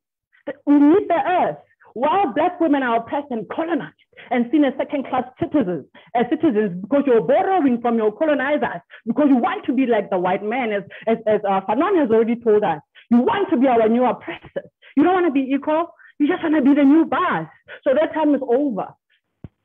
We need the earth. While black women are oppressed and colonized and seen as second-class citizens, as citizens because you're borrowing from your colonizers, because you want to be like the white man, as, as, as uh, Fanon has already told us. You want to be our new oppressors. You don't want to be equal. You just want to be the new boss. So that time is over.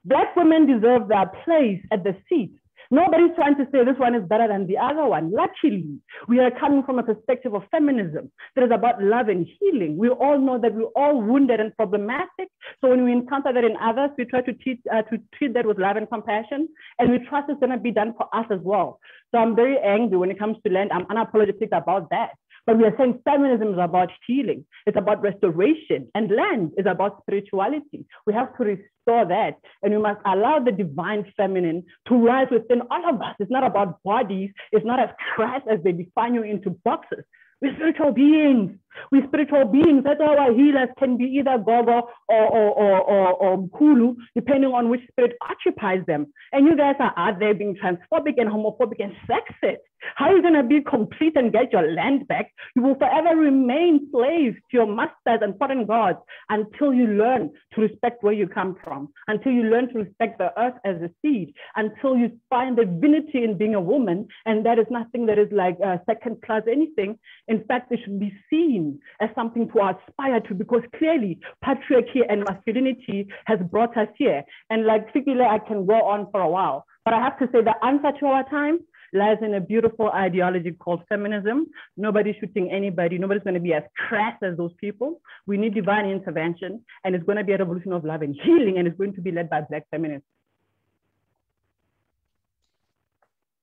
Black women deserve their place at the seat. Nobody's trying to say this one is better than the other one. Luckily, we are coming from a perspective of feminism that is about love and healing. We all know that we're all wounded and problematic. So when we encounter that in others, we try to treat, uh, to treat that with love and compassion. And we trust it's going to be done for us as well. So I'm very angry when it comes to land. I'm unapologetic about that. But we are saying feminism is about healing, it's about restoration, and land is about spirituality. We have to restore that, and we must allow the divine feminine to rise within all of us. It's not about bodies, it's not as crass as they define you into boxes. We're spiritual beings. We're spiritual beings. That's why our healers can be either Gogo or, or, or, or, or Kulu, depending on which spirit occupies them. And you guys are out there being transphobic and homophobic and sexist. How are you going to be complete and get your land back? You will forever remain slaves to your masters and foreign gods until you learn to respect where you come from, until you learn to respect the earth as a seed, until you find the divinity in being a woman. And that is nothing that is like uh, second class anything. In fact, it should be seen as something to aspire to because clearly patriarchy and masculinity has brought us here. And like Fikile, I can go on for a while. But I have to say the answer to our time lies in a beautiful ideology called feminism. Nobody's shooting anybody. Nobody's going to be as crass as those people. We need divine intervention, and it's going to be a revolution of love and healing, and it's going to be led by Black feminists.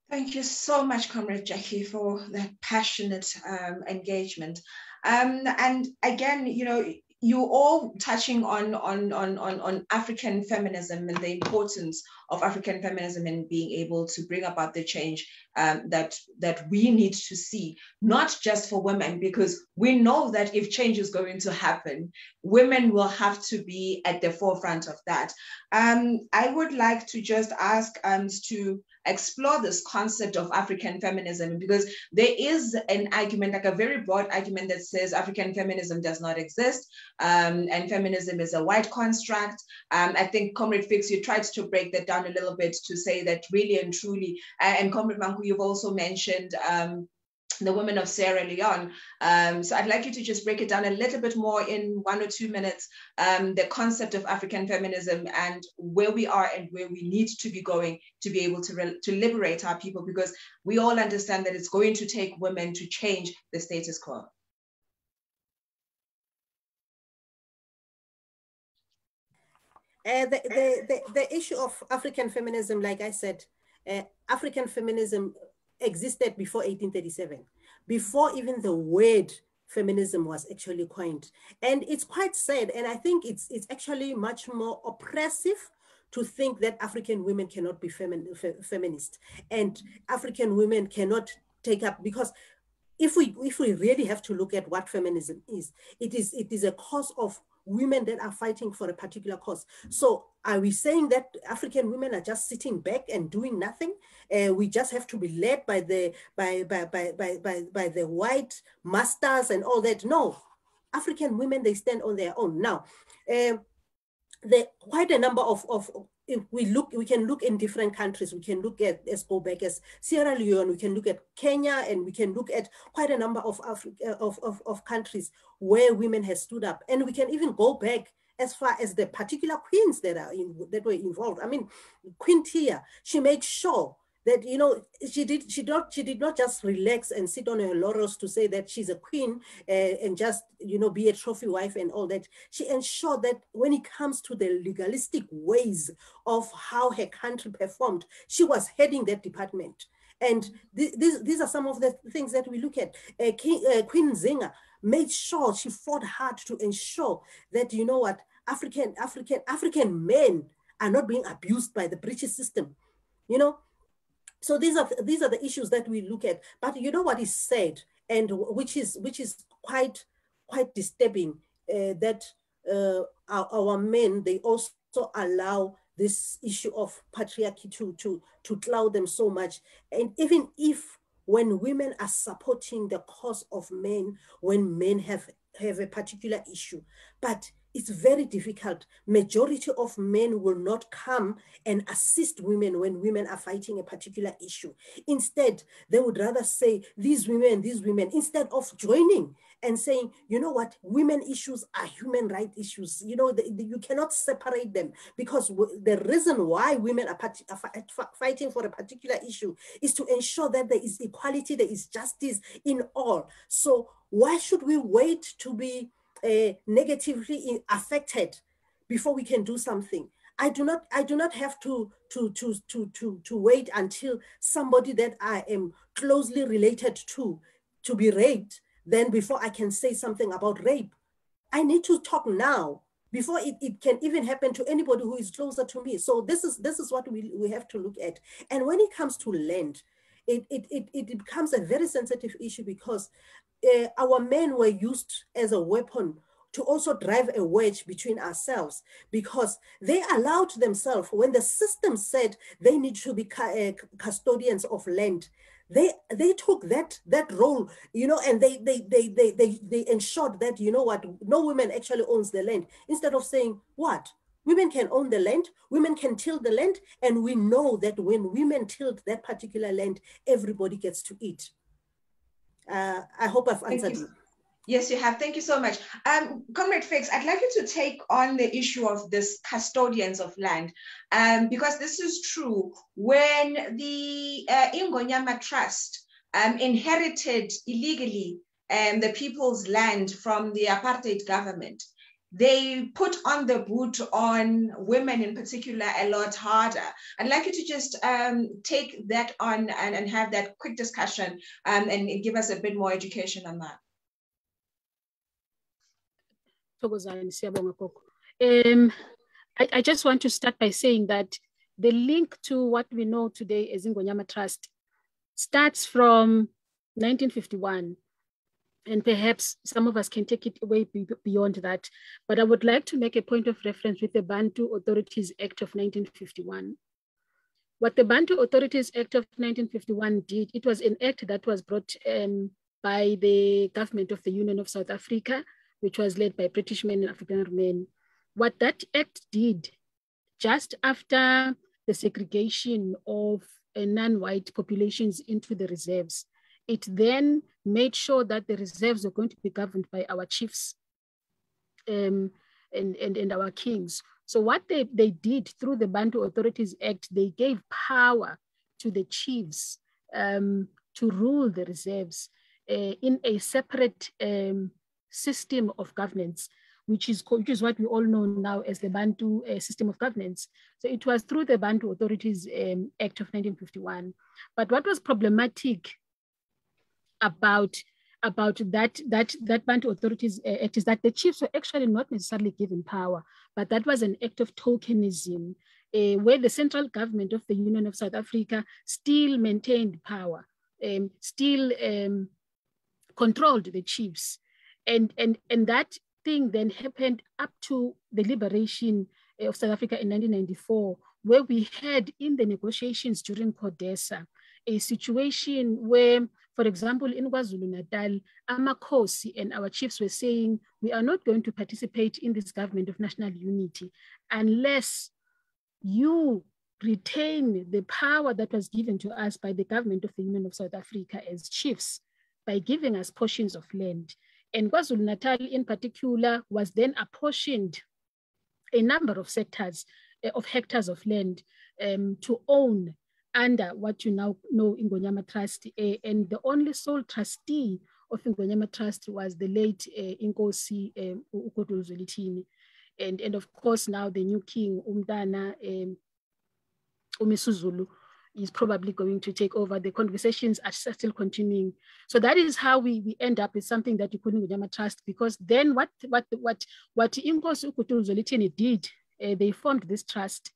Thank you so much, Comrade Jacqui, for that passionate um, engagement. Um, and again, you know, you all touching on, on, on, on, on African feminism and the importance of African feminism in being able to bring about the change um, that, that we need to see, not just for women, because we know that if change is going to happen, women will have to be at the forefront of that. Um, I would like to just ask um, to explore this concept of African feminism because there is an argument, like a very broad argument that says African feminism does not exist um, and feminism is a white construct. Um, I think Comrade Fix, you tried to break that down a little bit to say that really and truly, uh, and Comrade Manku, you've also mentioned um, the women of Sierra Leone. Um, so I'd like you to just break it down a little bit more in one or two minutes, um, the concept of African feminism and where we are and where we need to be going to be able to, to liberate our people, because we all understand that it's going to take women to change the status quo. Uh, the, the, the, the, issue of African feminism, like I said, uh, African feminism existed before 1837, before even the word feminism was actually coined. And it's quite sad. And I think it's, it's actually much more oppressive to think that African women cannot be femin fe feminist and African women cannot take up because if we if we really have to look at what feminism is, it is it is a cause of women that are fighting for a particular cause. So are we saying that African women are just sitting back and doing nothing? Uh, we just have to be led by the by by by by by, by the white masters and all that? No, African women they stand on their own. Now, uh, there quite a number of of if we look, we can look in different countries. We can look at, let's go back as Sierra Leone, we can look at Kenya, and we can look at quite a number of, of, of, of countries where women have stood up. And we can even go back as far as the particular queens that are in, that were involved. I mean, Queen Tiya, she made sure that you know she did she not she did not just relax and sit on her laurels to say that she's a queen uh, and just you know be a trophy wife and all that. She ensured that when it comes to the legalistic ways of how her country performed she was heading that department. And th- th- these are some of the things that we look at. Uh, King, uh, queen Nzinga made sure she fought hard to ensure that you know what african african african men are not being abused by the british system. You know so these are these are the issues that we look at. But you know what is said, and which is which is quite quite disturbing uh, that uh, our, our, men they also allow this issue of patriarchy to to to cloud them so much. And even if when women are supporting the cause of men, when men have have a particular issue, but it's very difficult. Majority of men will not come and assist women when women are fighting a particular issue. Instead, they would rather say, these women, these women, instead of joining and saying, you know what, women issues are human rights issues. You know, the, the, you cannot separate them because the reason why women are, are fighting for a particular issue is to ensure that there is equality, there is justice in all. So why should we wait to be uh, negatively affected before we can do something. I do not I do not have to to to to to to wait until somebody that I am closely related to to be raped then before I can say something about rape. I need to talk now before it, it can even happen to anybody who is closer to me. So this is this is what we, we have to look at. And when it comes to land, it, it, it, it becomes a very sensitive issue because uh, our men were used as a weapon to also drive a wedge between ourselves because they allowed themselves when the system said they need to be uh, custodians of land they they took that that role you know and they they they they they, they ensured that you know what no woman actually owns the land. Instead of saying what? Women can own the land? Women can till the land? And we know that when women tilled that particular land everybody gets to eat uh, I hope I've answered you. Yes, you have. Thank you so much. Um, Comrade Fix, I'd like you to take on the issue of this custodians of land, um, because this is true. When the uh, Ingonyama Trust um, inherited illegally um, the people's land from the apartheid government, they put on the boot on women in particular a lot harder. I'd like you to just um, take that on and, and have that quick discussion um, and give us a bit more education on that. Um, I, I just want to start by saying that the link to what we know today as Ingonyama Trust starts from 1951 and perhaps some of us can take it way beyond that. But I would like to make a point of reference with the Bantu Authorities Act of 1951. what the Bantu Authorities Act of 1951 did, it was an act that was brought um, by the government of the Union of South Africa, which was led by British men and African men. What that act did, just after the segregation of uh, non-white populations into the reserves, it then made sure that the reserves were going to be governed by our chiefs um, and, and, and our kings. So what they, they did through the Bantu Authorities Act, they gave power to the chiefs um, to rule the reserves uh, in a separate um, system of governance, which is, which is what we all know now as the Bantu uh, system of governance. So it was through the Bantu Authorities um, Act of 1951. But what was problematic about about that that that Bantu Authorities uh, Act is that the chiefs were actually not necessarily given power, but that was an act of tokenism, uh, where the central government of the Union of South Africa still maintained power, um, still um, controlled the chiefs, and and and that thing then happened up to the liberation of South Africa in 1994, where we had in the negotiations during CODESA a situation where for example, in KwaZulu-Natal, Amakhosi and our chiefs were saying, we are not going to participate in this government of national unity unless you retain the power that was given to us by the government of the Union of South Africa as chiefs by giving us portions of land. And KwaZulu-Natal in particular was then apportioned a number of sectors, uh, of hectares of land um, to own under what you now know Ingonyama Trust. Uh, and the only sole trustee of Ingonyama Trust was the late uh, Inkosi uh, And, and of course, now the new king, Umdana um, Umisuzulu, is probably going to take over. The conversations are still continuing. So that is how we, we end up with something that you couldn't Ingonyama Trust, because then what what what what Inkosi Ukutuluzolitini did, uh, they formed this trust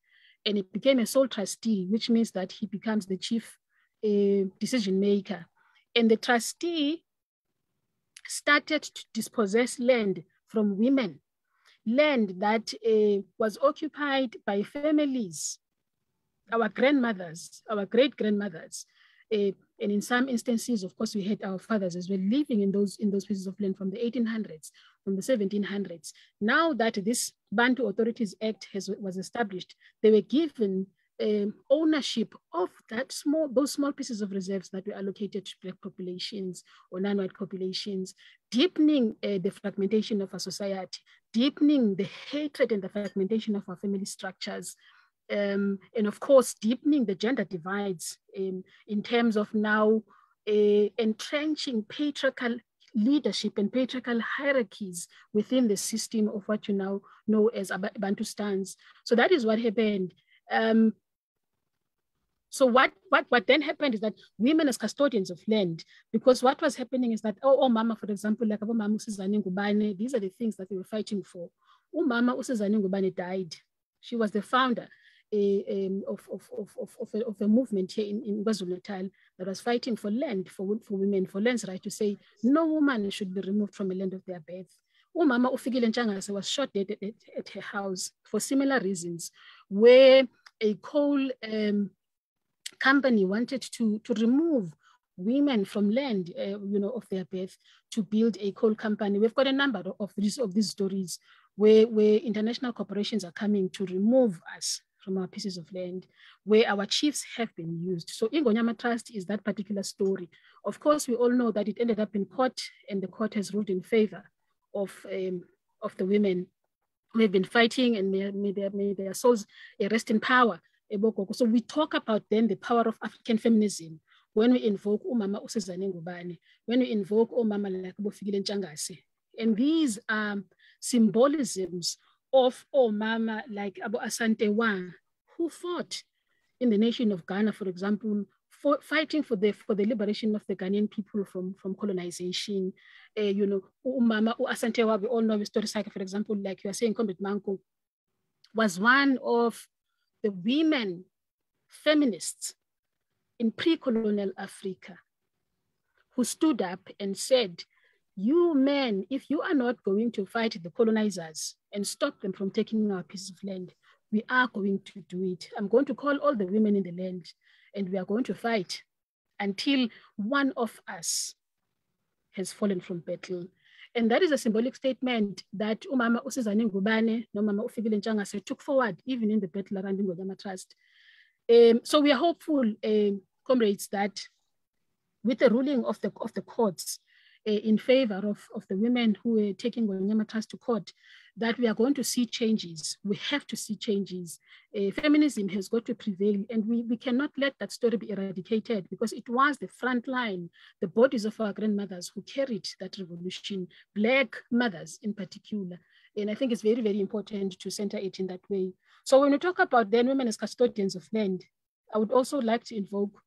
and he became a sole trustee, which means that he becomes the chief uh, decision maker. And the trustee started to dispossess land from women, land that uh, was occupied by families, our grandmothers, our great grandmothers. Uh, and in some instances, of course, we had our fathers as well living in those, in those pieces of land from the 1800s, from the 1700s. Now that this Bantu Authorities Act has, was established, they were given um, ownership of that small, those small pieces of reserves that were allocated to black populations or non-white populations, deepening uh, the fragmentation of our society, deepening the hatred and the fragmentation of our family structures, um, and of course, deepening the gender divides in, in terms of now uh, entrenching patriarchal leadership and patriarchal hierarchies within the system of what you now know as Bantustans. So that is what happened. Um, so what, what, what then happened is that women as custodians of land, because what was happening is that, oh, oh mama, for example, like Mama Usizani Ngubane, these are the things that they were fighting for. Oh, mama Usizani Ngubane died. She was the founder um, of, of, of, of, a, of a movement here in, in KwaZulu-Natal that was fighting for land, for, for women, for land's right to say no woman should be removed from the land of their birth. Umama Ufikile Ntshangase was shot dead at, at, at, her house for similar reasons, where a coal um, company wanted to, to remove women from land, uh, you know, of their birth to build a coal company. We've got a number of these, of these stories where, where international corporations are coming to remove us from our pieces of land where our chiefs have been used. So Ingonyama Trust is that particular story. Of course, we all know that it ended up in court and the court has ruled in favor of, um, of the women who have been fighting and may, may, their, may their souls rest in power. So we talk about then the power of African feminism when we invoke umama usizane ngubane, when we invoke umama like Bofikile Ntshangase. And these are symbolisms of Omama like Abu Asantewaa, who fought in the nation of Ghana, for example, for fighting for the for the liberation of the Ghanaian people from, from colonization. Uh, you know, Umama Asantewaa, we all know his story, for example, like you are saying, Comrade Manku, was one of the women feminists in pre-colonial Africa who stood up and said, you men, if you are not going to fight the colonizers and stop them from taking our pieces of land, we are going to do it. I'm going to call all the women in the land and we are going to fight until one of us has fallen from battle. And that is a symbolic statement that Umama Usizane Ngubane, no Mama Ufikile Ntshangase took forward even in the battle around Ingonyama Trust. Um, so we are hopeful, um, comrades, that with the ruling of the, of the courts, in favor of, of the women who were taking Ngonyama Trust to court, that we are going to see changes. We have to see changes. Uh, feminism has got to prevail, and we, we cannot let that story be eradicated because it was the front line, the bodies of our grandmothers who carried that revolution, Black mothers in particular. And I think it's very, very important to center it in that way. So when we talk about then women as custodians of land, I would also like to invoke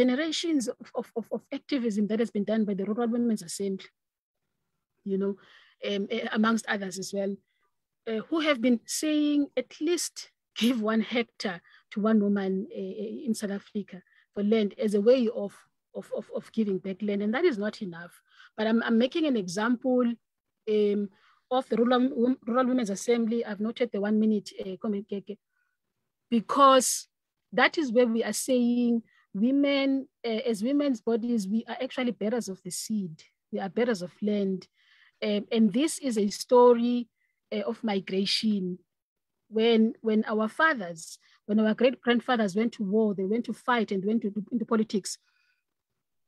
generations of, of, of, activism that has been done by the Rural Women's Assembly, you know, um, eh, amongst others as well, uh, who have been saying at least give one hectare to one woman uh, in South Africa for land as a way of, of, of, of, giving back land. And that is not enough. But I'm, I'm making an example um, of the Rural, Rural Women's Assembly. I've noted the one minute uh, comment, because that is where we are saying women, uh, as women's bodies, we are actually bearers of the seed. We are bearers of land. Um, and this is a story uh, of migration. When, when our fathers, when our great grandfathers went to war, they went to fight and went to, into politics.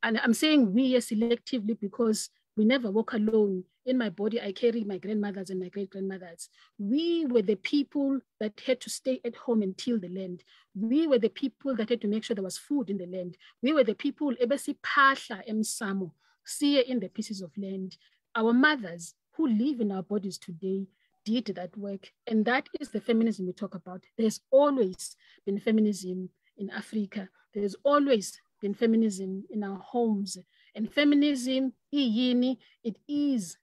And I'm saying we selectively because we never walk alone. In my body, I carry my grandmothers and my great grandmothers. We were the people that had to stay at home and till the land. We were the people that had to make sure there was food in the land. We were the people, ebesi pasha emsamo, see in the pieces of land. Our mothers who live in our bodies today did that work. And that is the feminism we talk about. There's always been feminism in Africa. There's always been feminism in our homes. And feminism, it is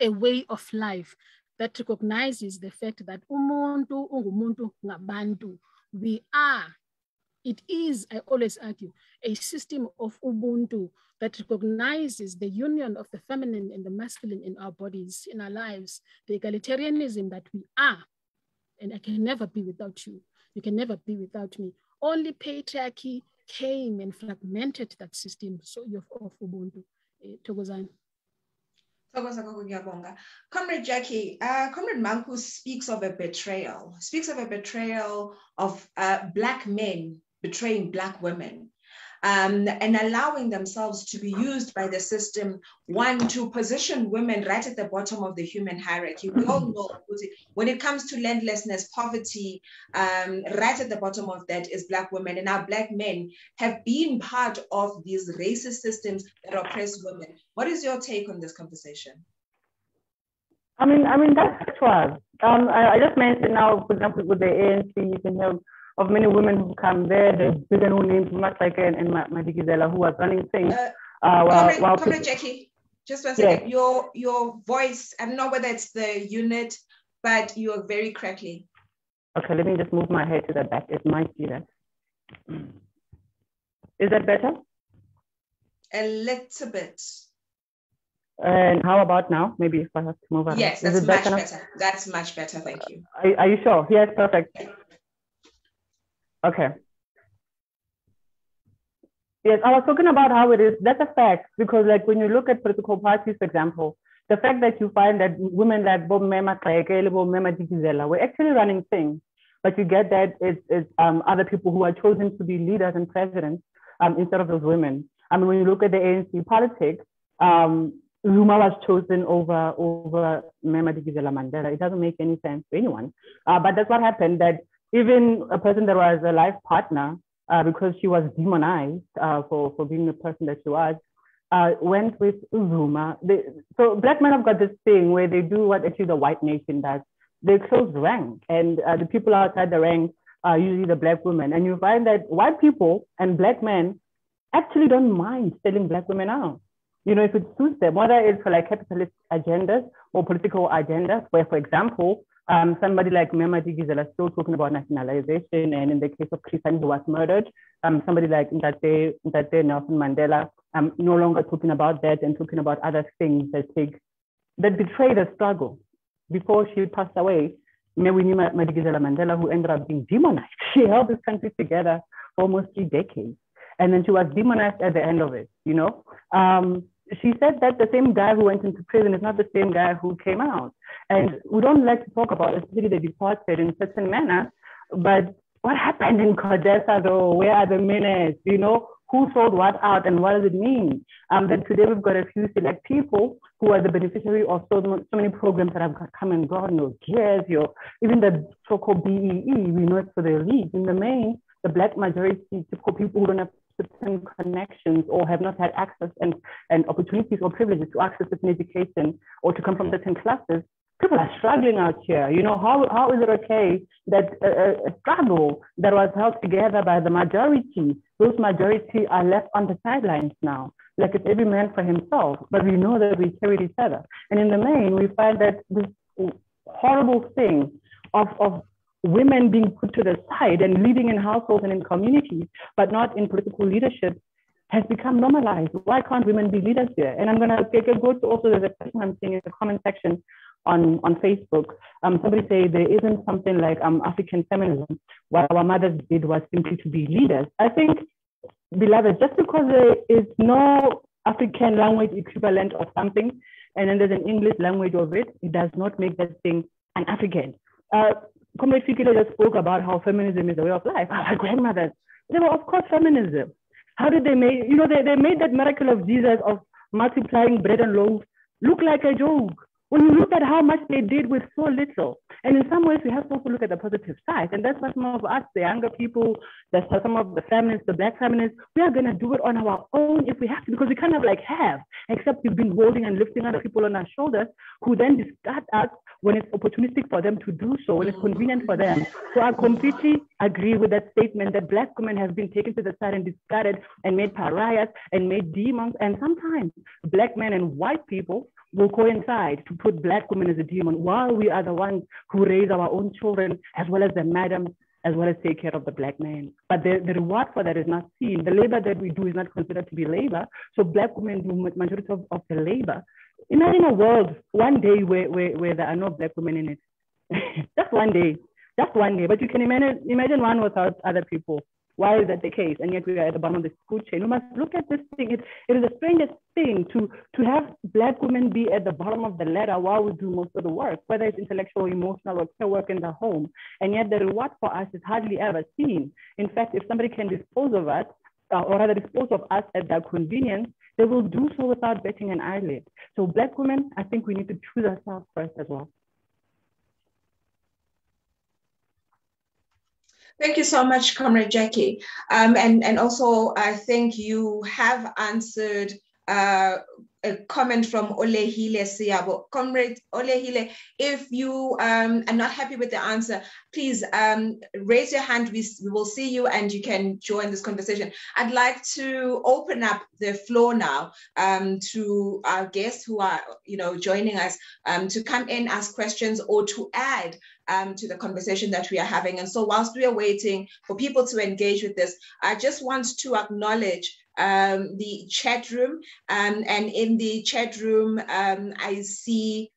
a way of life that recognizes the fact that umuntu ungumuntu ngabantu. We are, it is, I always argue, a system of ubuntu that recognizes the union of the feminine and the masculine in our bodies, in our lives, the egalitarianism that we are. And I can never be without you. You can never be without me. Only patriarchy came and fragmented that system so of, of Ubuntu. Eh, Thokozani. Comrade Jacqui, uh, Comrade Manku speaks of a betrayal, speaks of a betrayal of uh, Black men betraying Black women um, and allowing themselves to be used by the system, one, to position women right at the bottom of the human hierarchy. We all know when it comes to landlessness, poverty, um, right at the bottom of that is Black women. And our Black men have been part of these racist systems that oppress women. What is your take on this conversation? I mean, I mean that's factual. Um, I, I, just mentioned now, for example, with the ANC, you can have of many women who come there, the bigger no names, much like and in Madikizela, who are running things. Uh, uh, while, Comrade, while Comrade Jacqui, just one second. Yeah. Your, your voice, I don't know whether it's the unit, but you are very crackly. Okay, let me just move my head to the back. It might be that. Is that better? A little bit. And how about now? Maybe if I have to move on. Yes, that's much better, better. That's much better. Thank you. Are, are you sure? Yes, perfect. Okay. Yes, I was talking about how it is. That's a fact because, like, when you look at political parties, for example, the fact that you find that women like Bob Mema Kayekele, Bob Mema Dikizela were actually running things, but you get that it's, it's um, other people who are chosen to be leaders and presidents um, instead of those women. I mean, when you look at the ANC politics, um, Zuma was chosen over over Mema Dikizela Mandela. It doesn't make any sense to anyone. Uh, but that's what happened. That even a person that was a life partner, uh, because she was demonized uh, for, for being the person that she was, uh, went with Zuma. They, so black men have got this thing where they do what actually the white nation does. They close rank, and uh, the people outside the rank are usually the black women. And you find that white people and black men actually don't mind selling black women out. You know, if it suits them, whether it's for like capitalist agendas or political agendas, where, for example, um, somebody like Mema Dikizela still talking about nationalization, and in the case of Chris who was murdered, um, somebody like Ndate, Ndate Nelson Mandela, um, no longer talking about that and talking about other things that take that betray the struggle. Before she passed away, Winnie Madikizela Mandela, who ended up being demonized. (laughs) She held this country together for almost three decades. And then she was demonized at the end of it, you know? Um, she said that the same guy who went into prison is not the same guy who came out. And we don't like to talk about, especially the deported in certain manner, but what happened in CODESA though? Where are the minutes? You know, who sold what out and what does it mean? Um, then today we've got a few select people who are the beneficiary of so, so many programs that have come and gone, your GEARS, your, even the so-called BEE, we know it's for the elite. In the main, the black majority, typical people who don't have certain connections or have not had access and, and opportunities or privileges to access certain education or to come from certain classes, people are struggling out here. You know, how, how is it okay that a, struggle that was held together by the majority, those majority are left on the sidelines now, like it's every man for himself, but we know that we carry each other. And in the main, we find that this horrible thing of, of women being put to the side and living in households and in communities, but not in political leadership, has become normalized. Why can't women be leaders here? And I'm going to go to also the question I'm seeing in the comment section on, on Facebook. Um, somebody say there isn't something like um, African feminism. What our mothers did was simply to be leaders. I think, beloved, just because there is no African language equivalent of something, and then there's an English language of it, it does not make that thing an African. Uh, Comrade Fikile just spoke about how feminism is a way of life. Our grandmothers, they were, of course, feminism. How did they make, you know, they, they made that miracle of Jesus of multiplying bread and loaves look like a joke. When you look at how much they did with so little, and in some ways we have to also look at the positive side, and that's what some of us, the younger people, the, some of the feminists, the black feminists, we are gonna do it on our own if we have to, because we kind of like have, except we've been holding and lifting other people on our shoulders who then discard us when it's opportunistic for them to do so, when it's convenient for them. So I completely agree with that statement that black women have been taken to the side and discarded and made pariahs and made demons, and sometimes black men and white people will coincide to put black women as a demon while we are the ones who raise our own children as well as the madams as well as take care of the black man. But the, the reward for that is not seen. The labor that we do is not considered to be labor. So black women do majority of, of the labor. Imagine a world one day where, where, where there are no black women in it. (laughs) just one day, just one day. But you can imagine, imagine one without other people. Why is that the case? And yet we are at the bottom of the food chain. We must look at this thing. It, it is the strangest thing to, to have Black women be at the bottom of the ladder while we do most of the work, whether it's intellectual, emotional, or care work in the home. And yet the reward for us is hardly ever seen. In fact, if somebody can dispose of us, uh, or rather dispose of us at their convenience, they will do so without betting an eyelid. So Black women, I think we need to choose ourselves first as well. Thank you so much, Comrade Jacqui. Um, and, and also, I think you have answered uh, a comment from Olehile Siabo. Comrade Olehile, if you um, are not happy with the answer, please um, raise your hand. We, we will see you and you can join this conversation. I'd like to open up the floor now um, to our guests who are you know, joining us um, to come in, ask questions or to add um, to the conversation that we are having. And so whilst we are waiting for people to engage with this, I just want to acknowledge um, the chat room. Um, and in the chat room, um, I see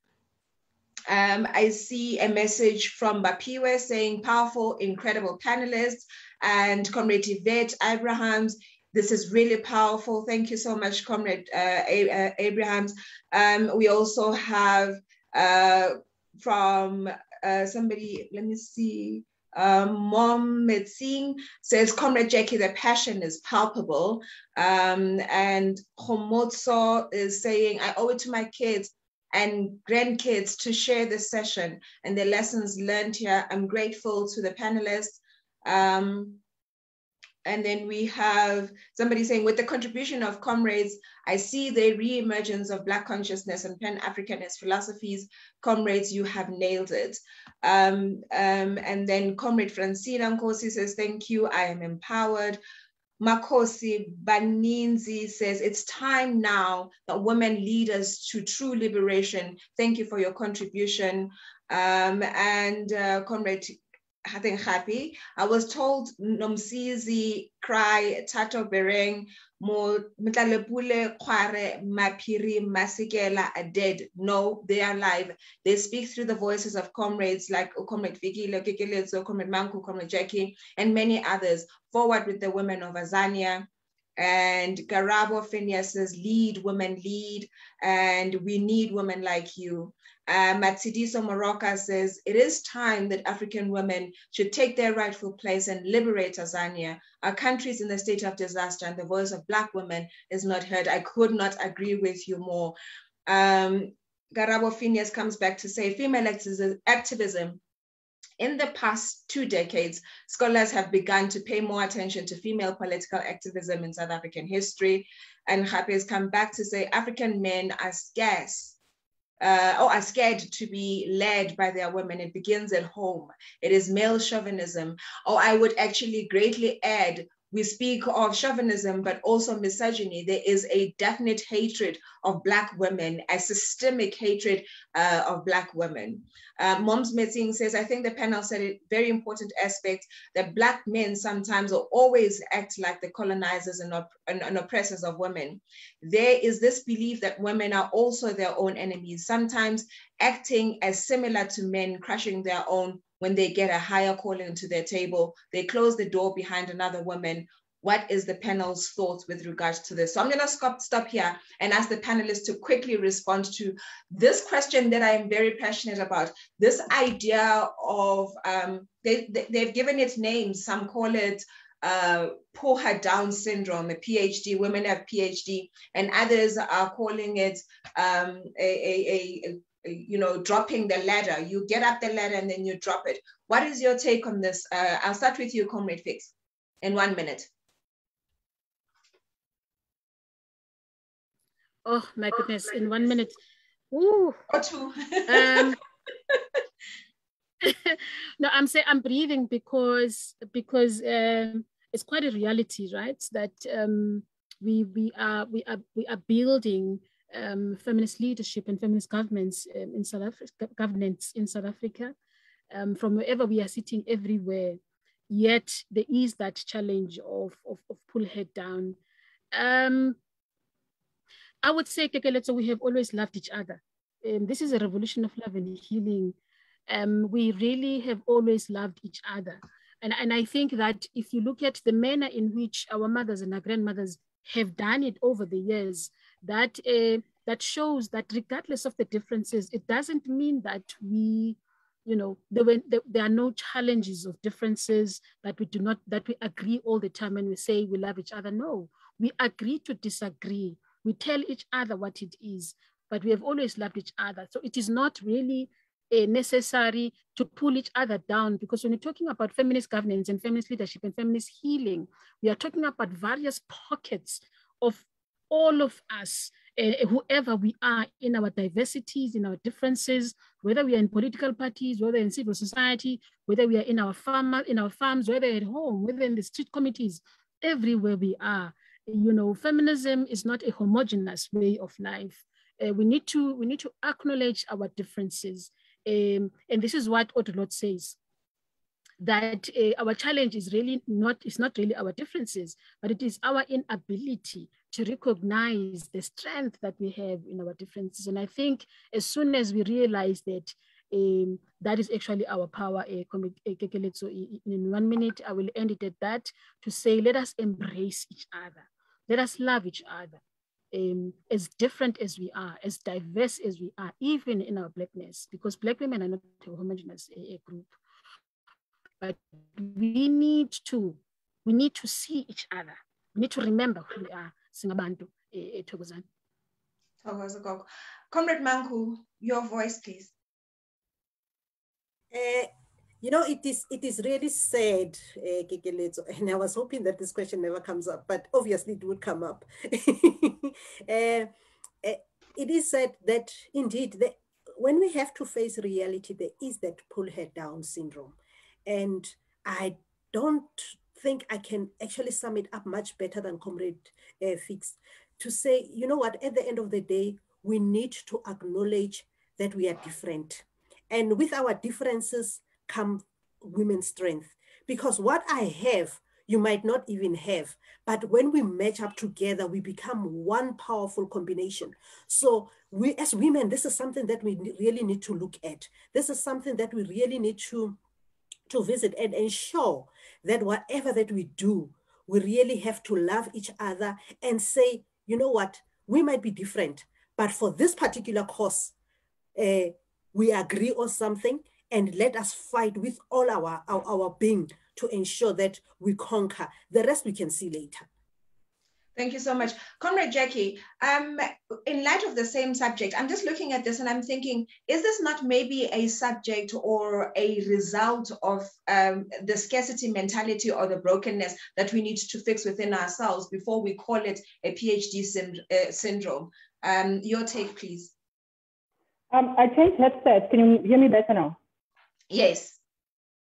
um, I see a message from Bapiwe saying powerful, incredible panelists and Comrade Yvette Abrahams. This is really powerful. Thank you so much, Comrade uh, uh Abrahams. Um, we also have uh, from uh, somebody, let me see, um, Mom Metzing says, Comrade Jacqui, the passion is palpable. Um, and Homotso is saying, I owe it to my kids and grandkids to share this session and the lessons learned here. I'm grateful to the panelists. Um, and then we have somebody saying, with the contribution of comrades, I see the re-emergence of Black consciousness and Pan-Africanist philosophies. Comrades, you have nailed it. Um, um, and then Comrade Francina Nkosi says, thank you, I am empowered. Makosi Baninzi says, it's time now that women lead us to true liberation. Thank you for your contribution. Um, and uh, Comrade I think happy. I was told Nomsizi, Cry, Tato Bereng, Mutlalepule, Kware, Mapiri, Masikela are dead. No, they are alive. They speak through the voices of comrades like oh, Comrade Vicky, Lokekelezo, Comrade Manku, Comrade Jacqui, and many others. Forward with the women of Azania, and Garabo Phineas lead, women lead, and we need women like you. Uh, Matsidiso Moroka says, it is time that African women should take their rightful place and liberate Azania. Our country is in a state of disaster and the voice of Black women is not heard. I could not agree with you more. Um, Garabo Phineas comes back to say, female activism in the past two decades, scholars have begun to pay more attention to female political activism in South African history. And Happy has come back to say African men are scarce uh, or are scared to be led by their women. It begins at home. It is male chauvinism. Or I would actually greatly add we speak of chauvinism, but also misogyny. There is a definite hatred of Black women, a systemic hatred uh, of Black women. Uh, Moms Metzing says, I think the panel said a very important aspect that Black men sometimes or always act like the colonizers and, op- and, and oppressors of women. There is this belief that women are also their own enemies, sometimes acting as similar to men, crushing their own when they get a higher calling to their table, they close the door behind another woman. What is the panel's thoughts with regards to this? So I'm going to stop, stop here and ask the panelists to quickly respond to this question that I am very passionate about. This idea of, um, they, they, have given it names. Some call it uh, POHA Down syndrome, a PhD, women have PhD, and others are calling it um, a, a, a, you know, dropping the ladder. You get up the ladder and then you drop it. What is your take on this? Uh, I'll start with you, Comrade Fix, in one minute. Oh my goodness, in one minute. Ooh. Or two. um, (laughs) (laughs) no, I'm saying I'm breathing because because um, it's quite a reality, right? That um, we we are we are we are building um, feminist leadership and feminist governments um, in South Africa, governance in South Africa, um, from wherever we are sitting everywhere. Yet there is that challenge of, of, of pull head down. Um, I would say, Kekeletso, we have always loved each other. Um, this is a revolution of love and healing. Um, we really have always loved each other. And, and I think that if you look at the manner in which our mothers and our grandmothers have done it over the years, that uh, that shows that regardless of the differences, it doesn't mean that we, you know, there, were, there, there are no challenges of differences that we do not, that we agree all the time and we say we love each other. No, we agree to disagree. We tell each other what it is, but we have always loved each other. So it is not really uh, necessary to pull each other down because when you're talking about feminist governance and feminist leadership and feminist healing, we are talking about various pockets of all of us, uh, whoever we are in our diversities, in our differences, whether we are in political parties, whether in civil society, whether we are in our farm, in our farms, whether at home, whether in the street committees, everywhere we are. You know, feminism is not a homogenous way of life. Uh, we need to we need to acknowledge our differences, um, and this is what Odelot says that uh, our challenge is really not is not really our differences, but it is our inability to recognize the strength that we have in our differences. And I think as soon as we realize that um, that is actually our power. Uh, so in one minute, I will end it at that to say, let us embrace each other. Let us love each other. Um, as different as we are, as diverse as we are, even in our blackness, because black women are not a homogenous a, a group. But we need to, we need to see each other. We need to remember who we are singabantu ethokozani thokoza gogo. Comrade manku your voice please. Uh, you know, it is it is really sad, uh, (laughs) and I was hoping that this question never comes up, but obviously it would come up. uh, (laughs) uh, it is said that indeed, the, when we have to face reality, there is that pull head down syndrome, and I don't think I can actually sum it up much better than Comrade uh, Fix to say, you know what, at the end of the day, we need to acknowledge that we are different. And with our differences come women's strength because what I have, you might not even have. But when we match up together, we become one powerful combination. So we as women, this is something that we really need to look at. This is something that we really need to, to visit and ensure that whatever that we do, we really have to love each other and say, you know what, we might be different, but for this particular cause, uh, we agree on something and let us fight with all our, our, our being to ensure that we conquer. The rest we can see later. Thank you so much. Comrade Jacqui, um, in light of the same subject, I'm just looking at this and I'm thinking, is this not maybe a subject or a result of um, the scarcity mentality or the brokenness that we need to fix within ourselves before we call it a PhD synd uh, syndrome? Um, your take, please. Um, I changed headset. Can you hear me better now? Yes.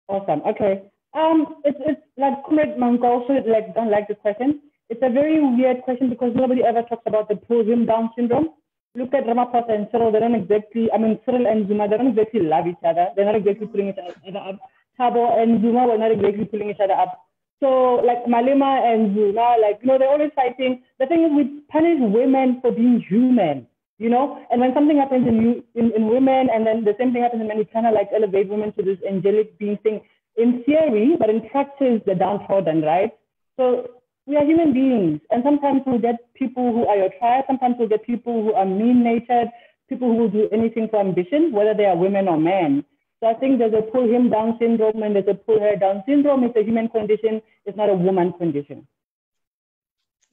Awesome. Okay. Um, it's, it's like Comrade Monk also like don't like the question. It's a very weird question because nobody ever talks about the Purim Down syndrome. Look at Ramaphosa and Cyril. They don't exactly. I mean, Cyril and Zuma. They don't exactly love each other. They're not exactly pulling each other up. Thabo and Zuma were not exactly pulling each other up. So like Malema and Zuma, like you know, they're always fighting. The thing is, we punish women for being human you know and when something happens in you in, in women and then the same thing happens in men we kind of like elevate women to this angelic being thing in theory but in practice they're downtrodden right so we are human beings and sometimes we get people who are your tribe sometimes we get people who are mean natured people who will do anything for ambition whether they are women or men so i think there's a pull him down syndrome and there's a pull her down syndrome it's a human condition it's not a woman condition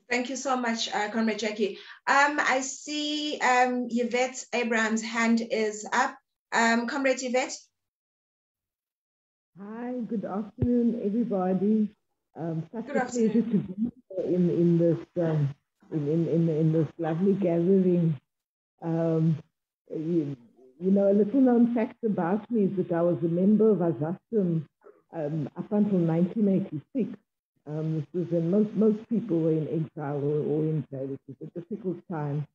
Thank you so much, uh, Comrade Jacqui. Um, I see um, Yvette Abraham's hand is up. Um, Comrade Yvette. Hi, good afternoon, everybody. Um, such good a afternoon. pleasure (laughs) to be in, in this um, in, in, in, this lovely gathering. Um, you, you, know, a little known fact about me is that I was a member of AZASM um, up until 1986. Um, this was when most, most people were in exile or, or in jail. It was a difficult time.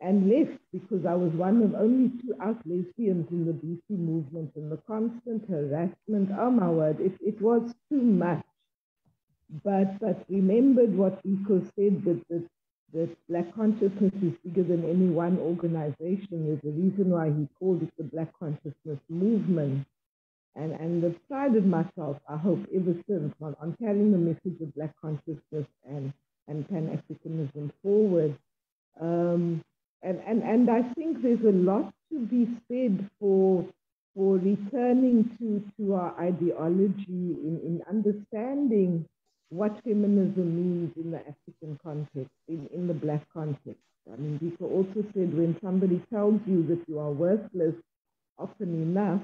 And left because I was one of only two out lesbians in the BC movement and the constant harassment, oh my word, it, it was too much. But, but remembered what Biko said, that, that, that Black consciousness is bigger than any one organization. There's a reason why he called it the Black Consciousness Movement and, and have prided myself, I hope, ever since on, on carrying the message of Black consciousness and, and Pan Africanism forward. Um, and, and, and I think there's a lot to be said for, for returning to, to our ideology in, in understanding what feminism means in the African context, in, in the Black context. I mean, Biko also said when somebody tells you that you are worthless, often enough,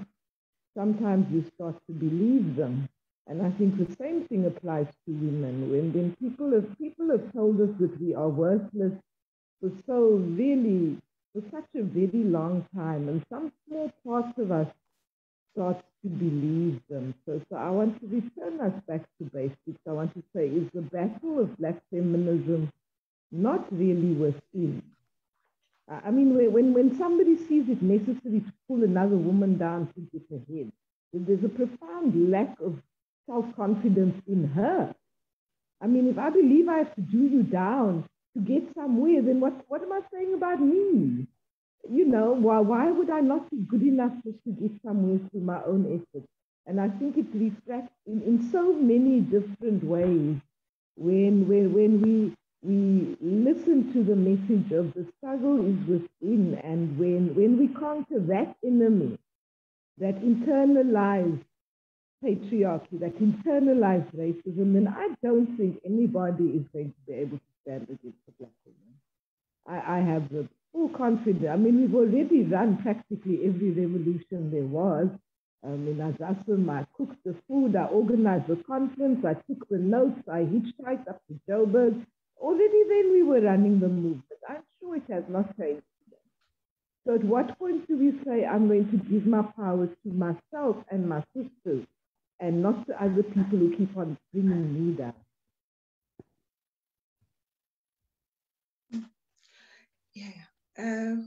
sometimes you start to believe them. And I think the same thing applies to women. When, when people, have, people have told us that we are worthless for so really, for such a very long time, and some small parts of us start to believe them. So, so I want to return us back to basics. I want to say, is the battle of black feminism not really within? I mean, when, when somebody sees it necessary to pull another woman down to get ahead, there's a profound lack of self confidence in her. I mean, if I believe I have to do you down to get somewhere, then what, what am I saying about me? You know, why, why would I not be good enough just to get somewhere through my own efforts? And I think it reflects in, in so many different ways when, when, when we we listen to the message of the struggle is within, and when, when we conquer that enemy, that internalized patriarchy, that internalized racism, then I don't think anybody is going to be able to stand against the black women. I, I have the full confidence. I mean, we've already run practically every revolution there was. Um, in AZASM, I cooked the food, I organized the conference, I took the notes, I hitchhiked up to Joburg, already then we were running the movement. I'm sure it has not changed. So at what point do we say, I'm going to give my powers to myself and my sisters and not to other people who keep on bringing me down? Yeah. Uh,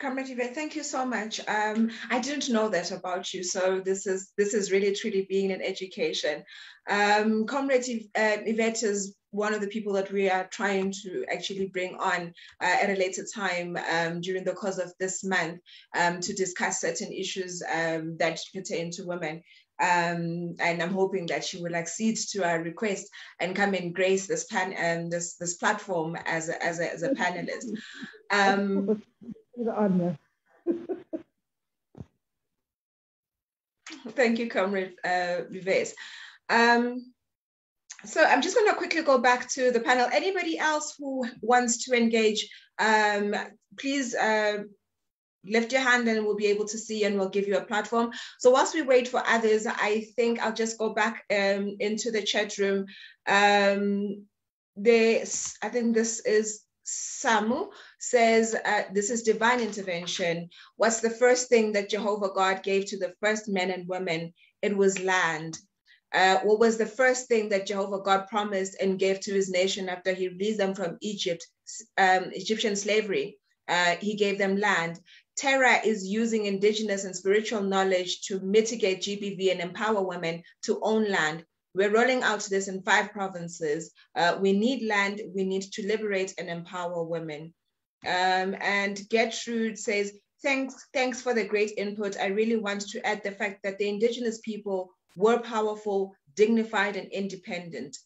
Comrade Yvette, thank you so much. Um, I didn't know that about you, so this is this is really truly being an education. Um, Comrade uh, Yvette is one of the people that we are trying to actually bring on uh, at a later time um, during the course of this month um, to discuss certain issues um, that pertain to women. Um, and I'm hoping that she will accede to our request and come and grace this pan and um, this this platform as a, as a, as a panelist. Um, (laughs) thank you, Comrade uh, Vives. Um, so I'm just going to quickly go back to the panel. Anybody else who wants to engage, um, please uh, lift your hand and we'll be able to see and we'll give you a platform. So whilst we wait for others, I think I'll just go back um, into the chat room. Um, this, I think this is Samu says, uh, this is divine intervention. What's the first thing that Jehovah God gave to the first men and women? It was land. Uh, what was the first thing that Jehovah God promised and gave to his nation after he released them from Egypt, um, Egyptian slavery? Uh, he gave them land. Terra is using indigenous and spiritual knowledge to mitigate GBV and empower women to own land. We're rolling out this in five provinces. Uh, we need land, we need to liberate and empower women. Um, and Gertrude says, thanks, thanks for the great input. I really want to add the fact that the indigenous people were powerful, dignified, and independent.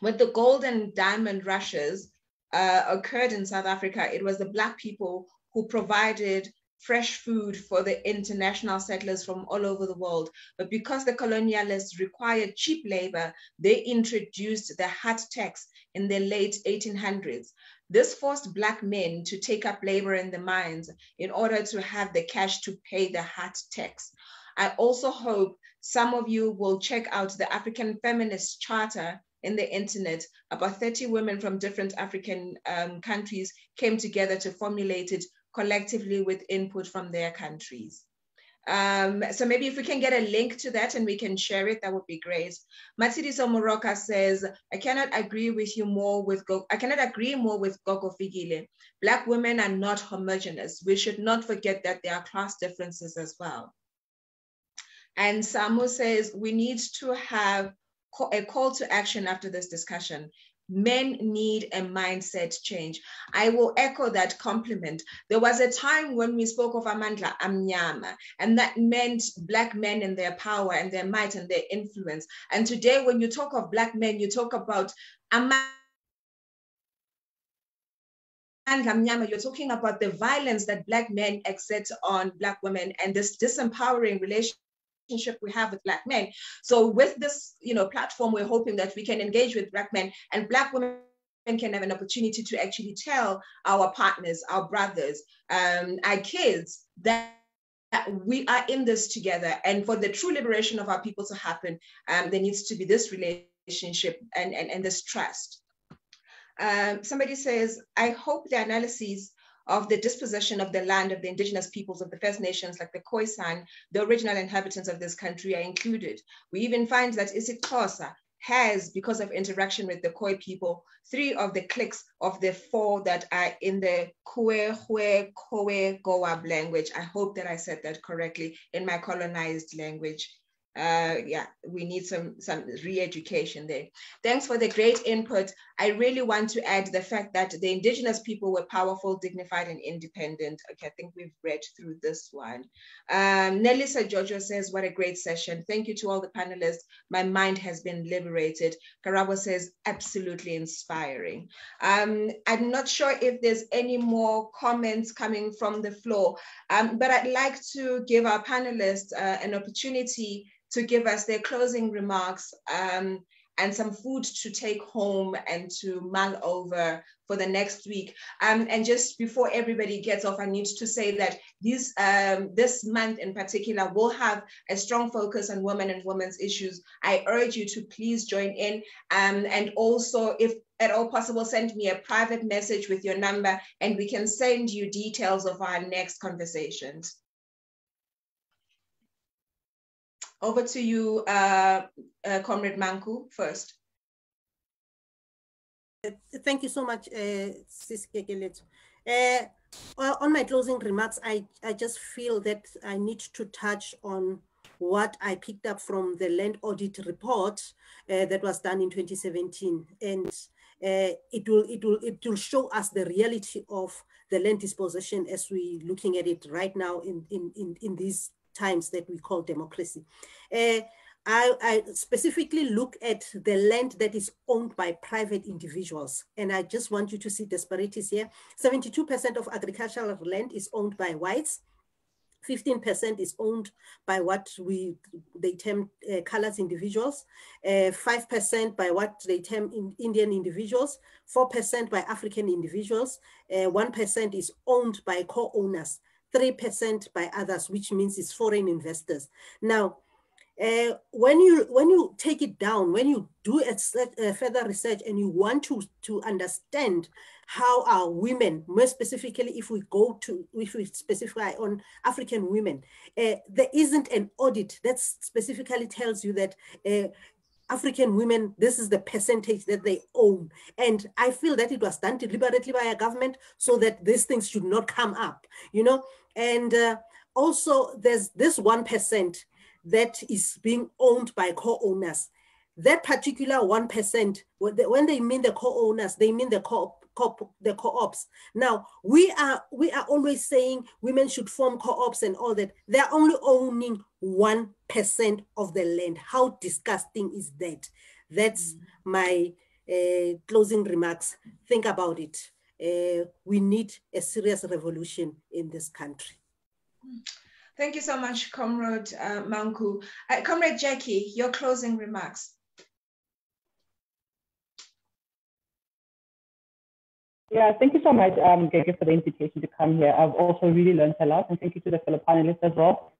When the gold and diamond rushes uh, occurred in South Africa, it was the Black people who provided fresh food for the international settlers from all over the world. But because the colonialists required cheap labor, they introduced the hat tax in the late 1800s. This forced Black men to take up labor in the mines in order to have the cash to pay the hat tax. I also hope some of you will check out the African Feminist Charter in the internet. About 30 women from different African um, countries came together to formulate it collectively with input from their countries. Um, so maybe if we can get a link to that and we can share it, that would be great. Matsidiso Moroka says, I cannot agree with you more with, Go I cannot agree more with Gogo Fikile. Black women are not homogenous. We should not forget that there are class differences as well. And Samu says, we need to have a call to action after this discussion men need a mindset change. I will echo that compliment. There was a time when we spoke of Amandla Amnyama, and that meant Black men and their power and their might and their influence. And today, when you talk of Black men, you talk about Amandla. you're talking about the violence that Black men exert on Black women and this disempowering relationship relationship we have with black men. So with this, you know, platform, we're hoping that we can engage with black men and black women can have an opportunity to actually tell our partners, our brothers, um, our kids that we are in this together. And for the true liberation of our people to happen, um, there needs to be this relationship and, and, and this trust. Um, somebody says, I hope the analyses of the dispossession of the land of the indigenous peoples of the First Nations, like the Khoisan, the original inhabitants of this country are included. We even find that isiXhosa has, because of interaction with the Khoi people, three of the clicks of the four that are in the Kwe, Hue, Kowe, Goab language. I hope that I said that correctly in my colonized language uh, yeah, we need some some re-education there. Thanks for the great input. I really want to add the fact that the indigenous people were powerful, dignified, and independent. Okay, I think we've read through this one. Um, Nelisa says, what a great session. Thank you to all the panelists. My mind has been liberated. Karabo says, absolutely inspiring. Um, I'm not sure if there's any more comments coming from the floor, um, but I'd like to give our panelists uh, an opportunity to give us their closing remarks um, and some food to take home and to mull over for the next week. Um, and just before everybody gets off, I need to say that this, um, this month in particular will have a strong focus on women and women's issues. I urge you to please join in. Um, and also, if at all possible, send me a private message with your number and we can send you details of our next conversations. Over to you, uh, uh, Comrade Manku, first. Thank you so much, uh, Sis Uh, on my closing remarks, I, I just feel that I need to touch on what I picked up from the land audit report uh, that was done in 2017. And uh, it will it will it will show us the reality of the land disposition as we're looking at it right now in in in, in these times that we call democracy. Uh, I, I, specifically look at the land that is owned by private individuals. And I just want you to see disparities here. 72% of agricultural land is owned by whites. 15% is owned by what we they term uh, colors individuals, 5% uh, by what they term in Indian individuals, 4% by African individuals, 1% uh, is owned by co-owners, 3% by others, which means it's foreign investors. Now, uh, when you when you take it down, when you do a, a, further research and you want to to understand how our women, more specifically, if we go to if we specify on African women, uh, there isn't an audit that specifically tells you that. Uh, African women, this is the percentage that they own. And I feel that it was done deliberately by a government so that these things should not come up, you know. And uh, also, there's this 1% that is being owned by co-owners. That particular 1%, when they mean the co-owners, they mean the co co the co-ops. Now we are we are always saying women should form co-ops and all that. They're only owning one percent of the land. How disgusting is that? That's my uh, closing remarks. Think about it. Uh, we need a serious revolution in this country. Thank you so much, Comrade uh, Manku. Uh, Comrade Jacqui, your closing remarks. Yeah, thank you so much, um, Gege, for the invitation to come here. I've also really learned a lot, and thank you to the fellow panelists as well.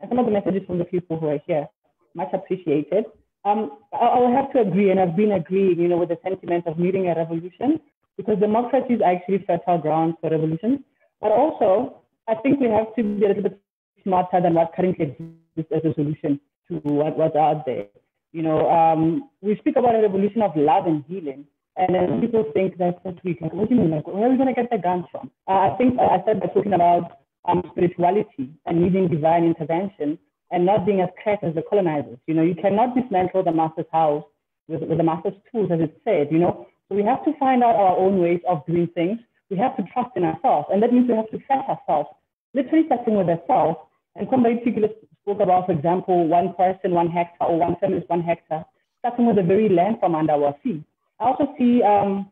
And some of the messages from the people who are here, much appreciated. Um, I, will have to agree, and I've been agreeing, you know, with the sentiment of needing a revolution, because democracy is actually fertile ground for revolution. But also, I think we have to be a little bit smarter than what currently exists as a solution to what, what's out there. You know, um, we speak about a revolution of love and healing, and then people think that's what we can. What do you mean? Like, where are we going to get the guns from? Uh, I think I started by talking about um, spirituality and needing divine intervention and not being as crass as the colonizers. You know, you cannot dismantle the master's house with, with the master's tools, as it said. You know, so we have to find out our own ways of doing things. We have to trust in ourselves, and that means we have to trust ourselves. Literally starting with ourselves and some very particular spoke about, for example, one person, one hectare, or one feminist, one hectare, starting with the very land from under our feet. I also see um,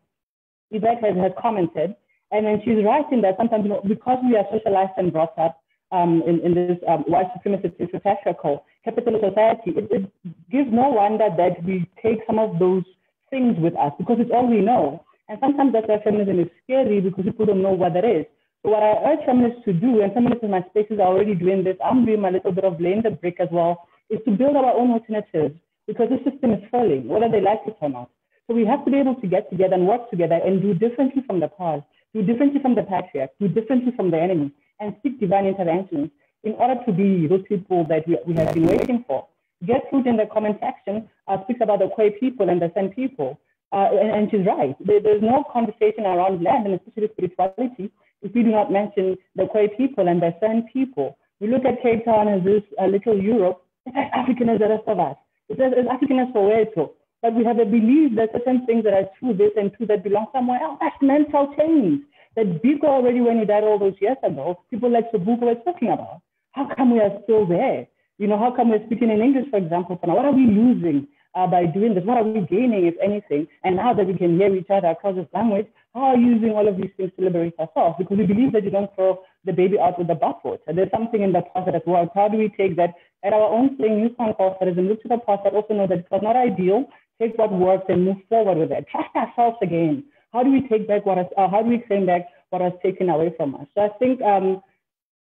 Yvette has, has commented, and then she's writing that sometimes, you know, because we are socialized and brought up um, in, in this um, white supremacist patriarchal capitalist society, it, it gives no wonder that we take some of those things with us because it's all we know. And sometimes that's why feminism is scary because people don't know what that is. So what I urge feminists to do, and feminists in my spaces are already doing this, I'm doing my little bit of laying the brick as well, is to build our own alternatives because the system is failing, whether they like it or not. So we have to be able to get together and work together and do differently from the past, do differently from the patriarch, do differently from the enemy, and seek divine interventions in order to be those people that we, we have been waiting for. Gertrude in the comment section uh, speaks about the Khoi people and the San people. Uh, and, and, she's right. There, there's no conversation around land and especially spirituality if we do not mention the Khoi people and the San people. We look at Cape Town as this uh, little Europe. It's as African as the rest of us. It's as, as African as Soweto. But we have a belief that certain things that are true this and true that belong somewhere else. That's mental change. That Biko already, when he died all those years ago, people like Sobukwe were talking about. How come we are still there? You know, how come we're speaking in English, for example? What are we losing uh, by doing this? What are we gaining, if anything? And now that we can hear each other across this language, how are you using all of these things to liberate ourselves? Because we believe that you don't throw the baby out with the bathwater. There's something in the process as well. How do we take that at our own thing, use and look to the past, but also know that it was not ideal, take what works and move forward with it. Trust ourselves again. How do we take back what has, uh, how do we claim back what was taken away from us? So I think um,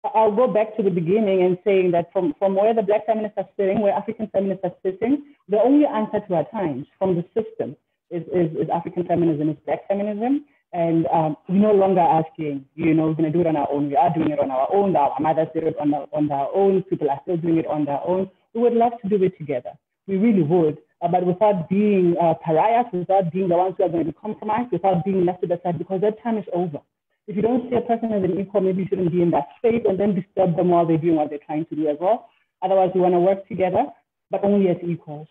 I'll go back to the beginning and saying that from, from where the Black feminists are sitting, where African feminists are sitting, the only answer to our times from the system is, is, is African feminism, is Black feminism. And um, we're no longer asking, you know, we're going to do it on our own. We are doing it on our own. Our mothers did it on, on their own. People are still doing it on their own. We would love to do it together. We really would, uh, but without being uh, pariahs, without being the ones who are going to be compromised, without being left to the side, because that time is over. if you don't see a person as an equal, maybe you shouldn't be in that space and then disturb them while they're doing what they're trying to do as well. Otherwise, we want to work together, but only as equals.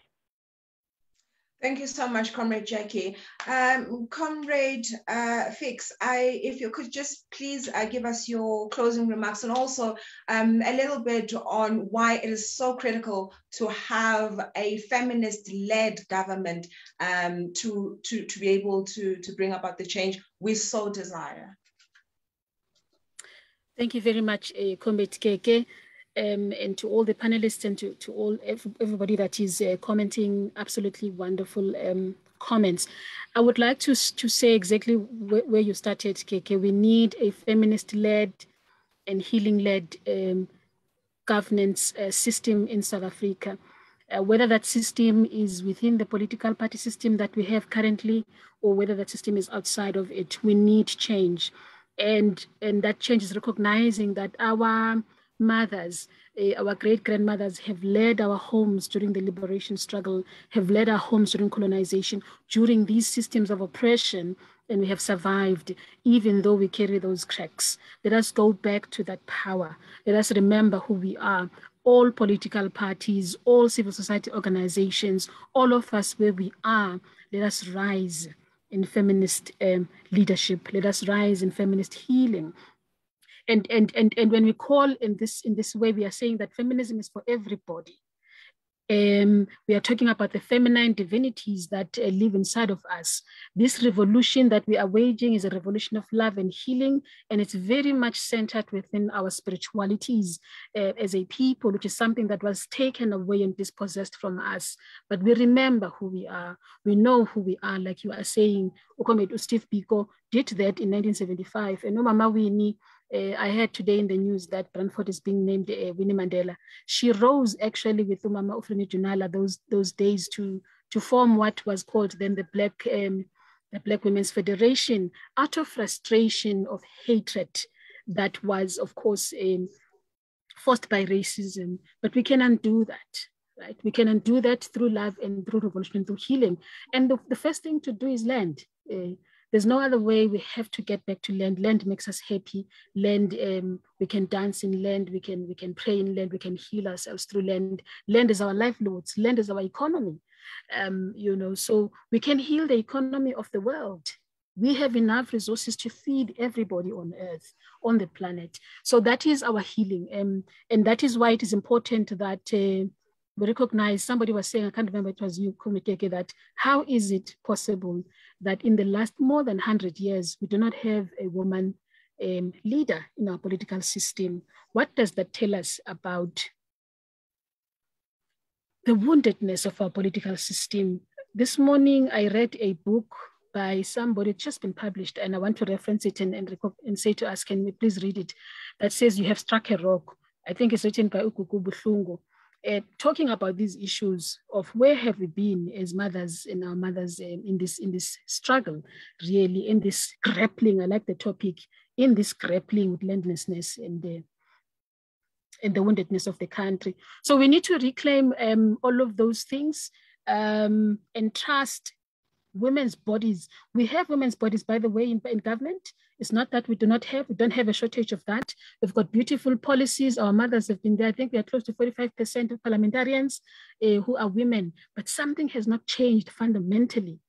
Thank you so much, Comrade Jacqui. Um, Comrade uh, Fix, I, if you could just please uh, give us your closing remarks and also um, a little bit on why it is so critical to have a feminist-led government um, to, to, to be able to, to bring about the change we so desire. Thank you very much, uh, Comrade Keke um, and to all the panelists and to, to all everybody that is uh, commenting absolutely wonderful um, comments. I would like to, to say exactly wh where you started, KK. We need a feminist-led and healing-led um, governance uh, system in South Africa. Uh, whether that system is within the political party system that we have currently or whether that system is outside of it, we need change. And, and that change is recognizing that our mothers, uh, our great grandmothers have led our homes during the liberation struggle, have led our homes during colonization, during these systems of oppression, and we have survived, even though we carry those cracks. Let us go back to that power. Let us remember who we are. All political parties, all civil society organizations, all of us where we are, let us rise in feminist um, leadership. Let us rise in feminist healing and and and and when we call in this in this way we are saying that feminism is for everybody um, we are talking about the feminine divinities that uh, live inside of us. This revolution that we are waging is a revolution of love and healing, and it's very much centered within our spiritualities uh, as a people, which is something that was taken away and dispossessed from us. But we remember who we are. We know who we are, like you are saying. Steve Biko did that in 1975, and Mama Winnie uh, I heard today in the news that Brandfort is being named uh, Winnie Mandela. She rose actually with Umama Ufrini Junala those those days to to form what was called then the Black um, the Black Women's Federation out of frustration of hatred that was of course um, forced by racism. But we can undo that. Right? We can undo that through love and through revolution through healing. And the, the first thing to do is land. Uh, there's no other way. We have to get back to land. Land makes us happy. Land, um, we can dance in land. We can we can pray in land. We can heal ourselves through land. Land is our livelihoods. Land is our economy. Um, you know, so we can heal the economy of the world. We have enough resources to feed everybody on earth, on the planet. So that is our healing. Um, and that is why it is important that uh, we recognize, somebody was saying, I can't remember, it was you, Kumikeke, that how is it possible that in the last more than 100 years, we do not have a woman um, leader in our political system. What does that tell us about the woundedness of our political system? This morning, I read a book by somebody, it's just been published, and I want to reference it and, and, and say to us, can we please read it? That says, You have struck a rock. I think it's written by Ukuku Buhlungu uh, talking about these issues of where have we been as mothers and our mothers um, in this in this struggle, really in this grappling. I like the topic in this grappling with landlessness and the and the woundedness of the country. So we need to reclaim um, all of those things um, and trust women's bodies. We have women's bodies, by the way, in, in, government. It's not that we do not have, we don't have a shortage of that. We've got beautiful policies. Our mothers have been there. I think we are close to 45% of parliamentarians uh, who are women, but something has not changed fundamentally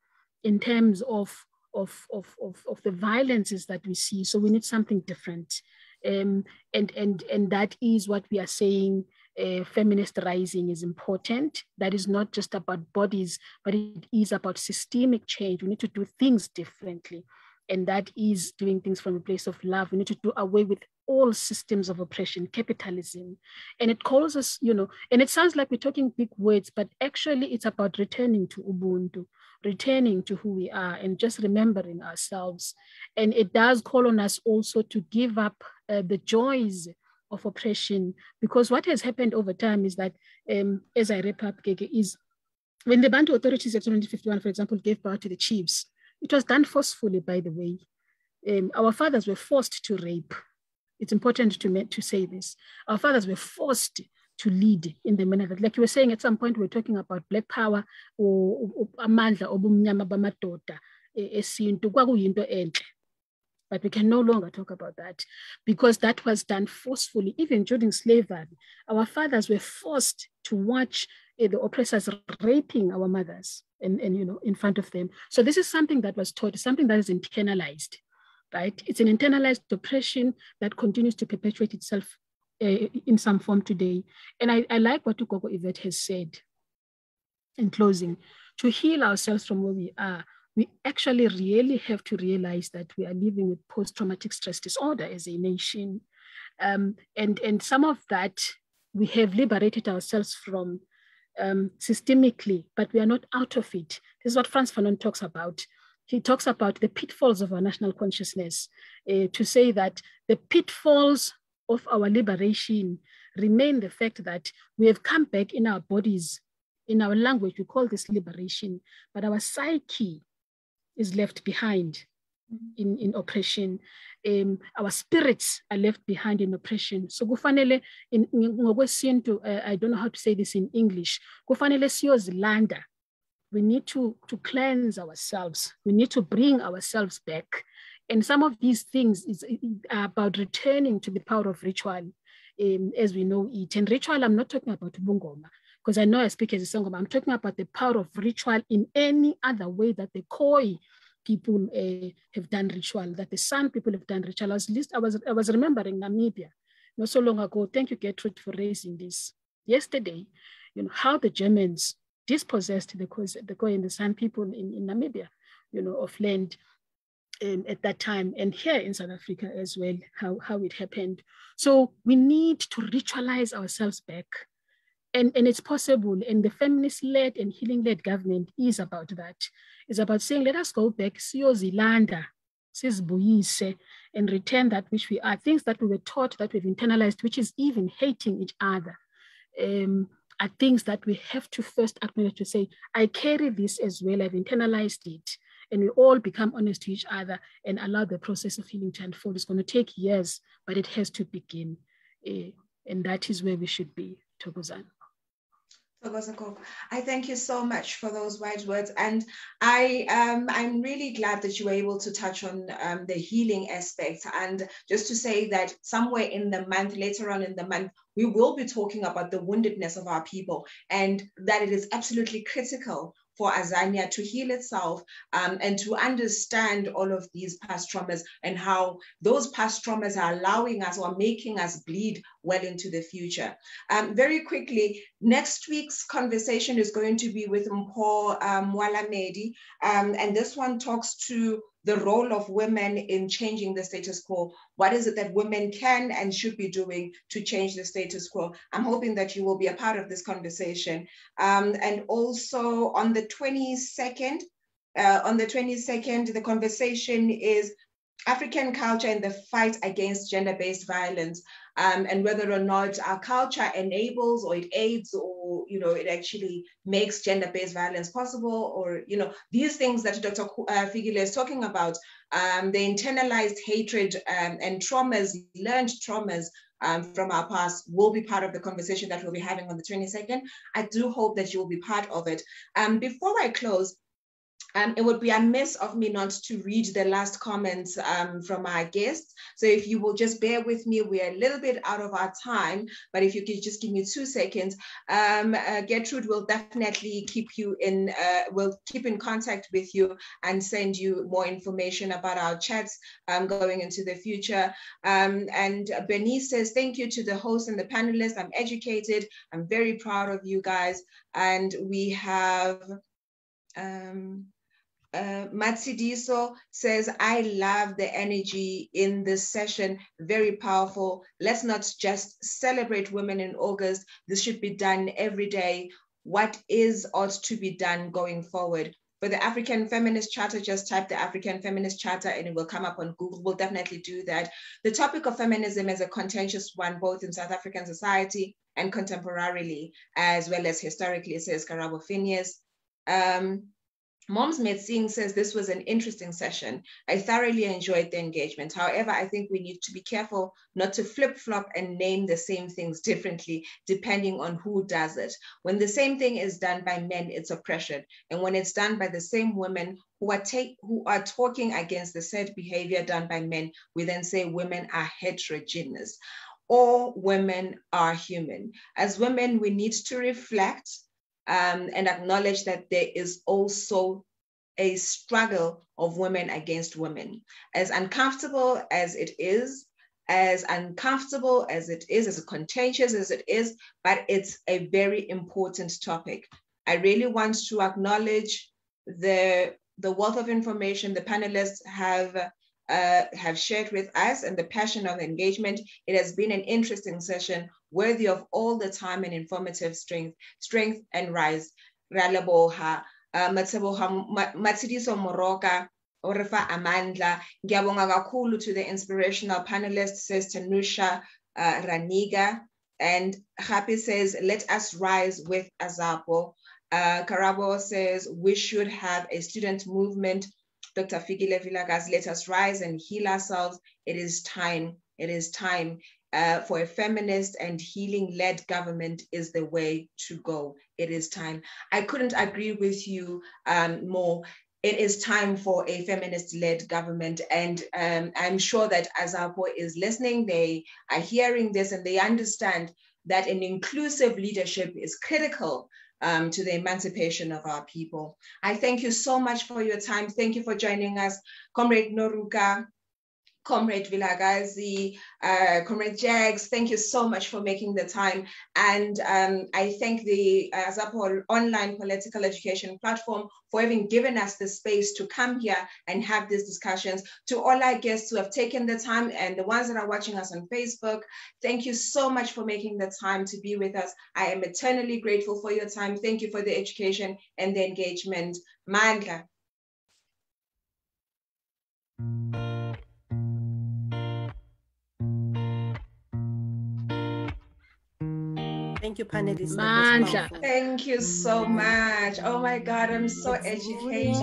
in terms of, of, of, of, of the violences that we see. So we need something different. Um, and, and, and that is what we are saying uh, feminist rising is important. That is not just about bodies, but it is about systemic change. We need to do things differently. And that is doing things from a place of love. We need to do away with all systems of oppression, capitalism. And it calls us, you know, and it sounds like we're talking big words, but actually it's about returning to Ubuntu, returning to who we are and just remembering ourselves. And it does call on us also to give up uh, the joys of oppression. Because what has happened over time is that, um, as I wrap up, Gege, is when the Bantu authorities of 1951, for example, gave power to the chiefs, it was done forcefully, by the way. Um, our fathers were forced to rape. It's important to, to say this. Our fathers were forced to lead in the manner that, like you were saying at some point, we are talking about black power or amandla obumnyama but we can no longer talk about that because that was done forcefully, even during slavery. Our fathers were forced to watch the oppressors raping our mothers and, and, you know, in front of them. So this is something that was taught, something that is internalized, right? It's an internalized oppression that continues to perpetuate itself uh, in some form today. And I, I like what Ugogo Yvette has said in closing. To heal ourselves from where we are, we actually really have to realize that we are living with post-traumatic stress disorder as a nation. Um, and, and some of that we have liberated ourselves from um, systemically, but we are not out of it. This is what Frantz Fanon talks about. He talks about the pitfalls of our national consciousness uh, to say that the pitfalls of our liberation remain the fact that we have come back in our bodies, in our language, we call this liberation, but our psyche is left behind in, in oppression. Um, our spirits are left behind in oppression. So kufanele in ngokwesintu uh, I don't know how to say this in English. Kufanele siyozilanda. We need to to cleanse ourselves. We need to bring ourselves back. And some of these things is about returning to the power of ritual um, as we know it. And ritual, I'm not talking about bungoma, because I know I speak as a sangoma. I'm talking about the power of ritual in any other way that the Khoi people uh, have done ritual, that the San people have done ritual. Was, list, I was, I was remembering Namibia not so long ago. Thank you, Gertrude, for raising this. Yesterday, you know, how the Germans dispossessed the, the and the San people in, in Namibia, you know, of land um, at that time and here in South Africa as well, how, how it happened. So we need to ritualize ourselves back. And, and it's possible, and the feminist-led and healing-led government is about that. It's about saying, let us go back, siyozilanda, sizibuyise, and return that which we are, things that we were taught, that we've internalized, which is even hating each other. Um, are things that we have to first acknowledge to say, I carry this as well, I've internalized it and we all become honest to each other and allow the process of healing to unfold. It's going to take years, but it has to begin. Uh, and that is where we should be, Togozan. I thank you so much for those wise words. And I, um, I'm really glad that you were able to touch on um, the healing aspect. And just to say that somewhere in the month, later on in the month, we will be talking about the woundedness of our people and that it is absolutely critical for Azania to heal itself um, and to understand all of these past traumas and how those past traumas are allowing us or making us bleed well into the future. Um, very quickly, next week's conversation is going to be with um, Mwalamedi, um, and this one talks to the role of women in changing the status quo. What is it that women can and should be doing to change the status quo? I'm hoping that you will be a part of this conversation. Um, and also on the 22nd, uh, on the 22nd, the conversation is African culture in the fight against gender-based violence um, and whether or not our culture enables or it aids or, you know, it actually makes gender-based violence possible or, you know, these things that Dr. Uh, Fikile is talking about, um, the internalized hatred um, and traumas, learned traumas um, from our past will be part of the conversation that we'll be having on the 22nd. I do hope that you will be part of it. Um, before I close, um, it would be amiss of me not to read the last comments um, from our guests. So if you will just bear with me, we're a little bit out of our time, but if you could just give me two seconds, um, uh, Gertrude will definitely keep you in, uh, will keep in contact with you and send you more information about our chats um, going into the future. Um, and Bernice says, thank you to the host and the panelists. I'm educated. I'm very proud of you guys. And we have, um, uh, Matsidiso says, I love the energy in this session, very powerful. Let's not just celebrate women in August. This should be done every day. What is ought to be done going forward? For the African Feminist Charter, just type the African Feminist Charter and it will come up on Google. We'll definitely do that. The topic of feminism is a contentious one, both in South African society and contemporarily, as well as historically, says Karabo Phineas. Um, Moms Made Sing says this was an interesting session. I thoroughly enjoyed the engagement. However, I think we need to be careful not to flip flop and name the same things differently depending on who does it. When the same thing is done by men, it's oppression. And when it's done by the same women who are take who are talking against the said behavior done by men, we then say women are heterogeneous. All women are human. As women, we need to reflect um, and acknowledge that there is also a struggle of women against women. As uncomfortable as it is, as uncomfortable as it is, as contentious as it is, but it's a very important topic. I really want to acknowledge the, the wealth of information the panelists have, uh, have shared with us and the passion of engagement. It has been an interesting session worthy of all the time and informative strength, strength and rise. Ralaboha, uh, Matsidiso Moroka, Orifa Amandla. Ngiyabonga to the inspirational panelists, says Tanusha uh, Raniga. And Happy says, let us rise with AZAPO. Uh, Karabo says, we should have a student movement. Dr. Fikile Vilakazi, let us rise and heal ourselves. It is time. It is time. Uh, for a feminist and healing led government is the way to go. It is time. I couldn't agree with you um, more it is time for a feminist-led government. And um, I'm sure that AZAPO is listening, they are hearing this and they understand that an inclusive leadership is critical um, to the emancipation of our people. I thank you so much for your time. Thank you for joining us. Comrade Noruka, Comrade Vilakazi, uh, Comrade Jags, thank you so much for making the time. And um, I thank the uh, AZAPO online political education platform for having given us the space to come here and have these discussions. To all our guests who have taken the time and the ones that are watching us on Facebook, thank you so much for making the time to be with us. I am eternally grateful for your time. Thank you for the education and the engagement. Mandla. Thank you, panelists. Mandla. Thank you so much. Oh my God, I'm so educated.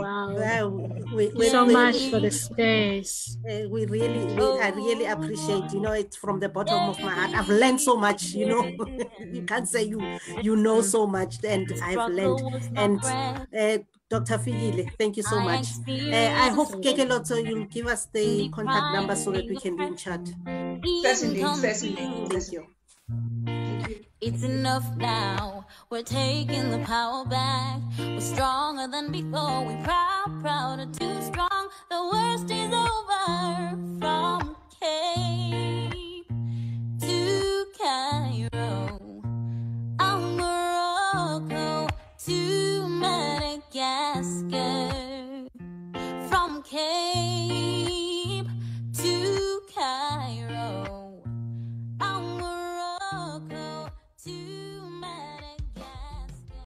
Wow. Wow. We, we, so we, much for the space. Uh, we really, we, I really appreciate, you know, it's from the bottom of my heart. I've learned so much, you know. (laughs) you can't say you you know so much, and I've learned. And uh, Dr. Fikile, thank you so much. Uh, I hope Kekeletso, you'll give us the contact number so that we can be in chat. Certainly, certainly. Thank you. It's enough now. We're taking the power back. We're stronger than before. We're proud, prouder, too strong. The worst is over. From Cape to Cairo, on Morocco to Madagascar. From Cape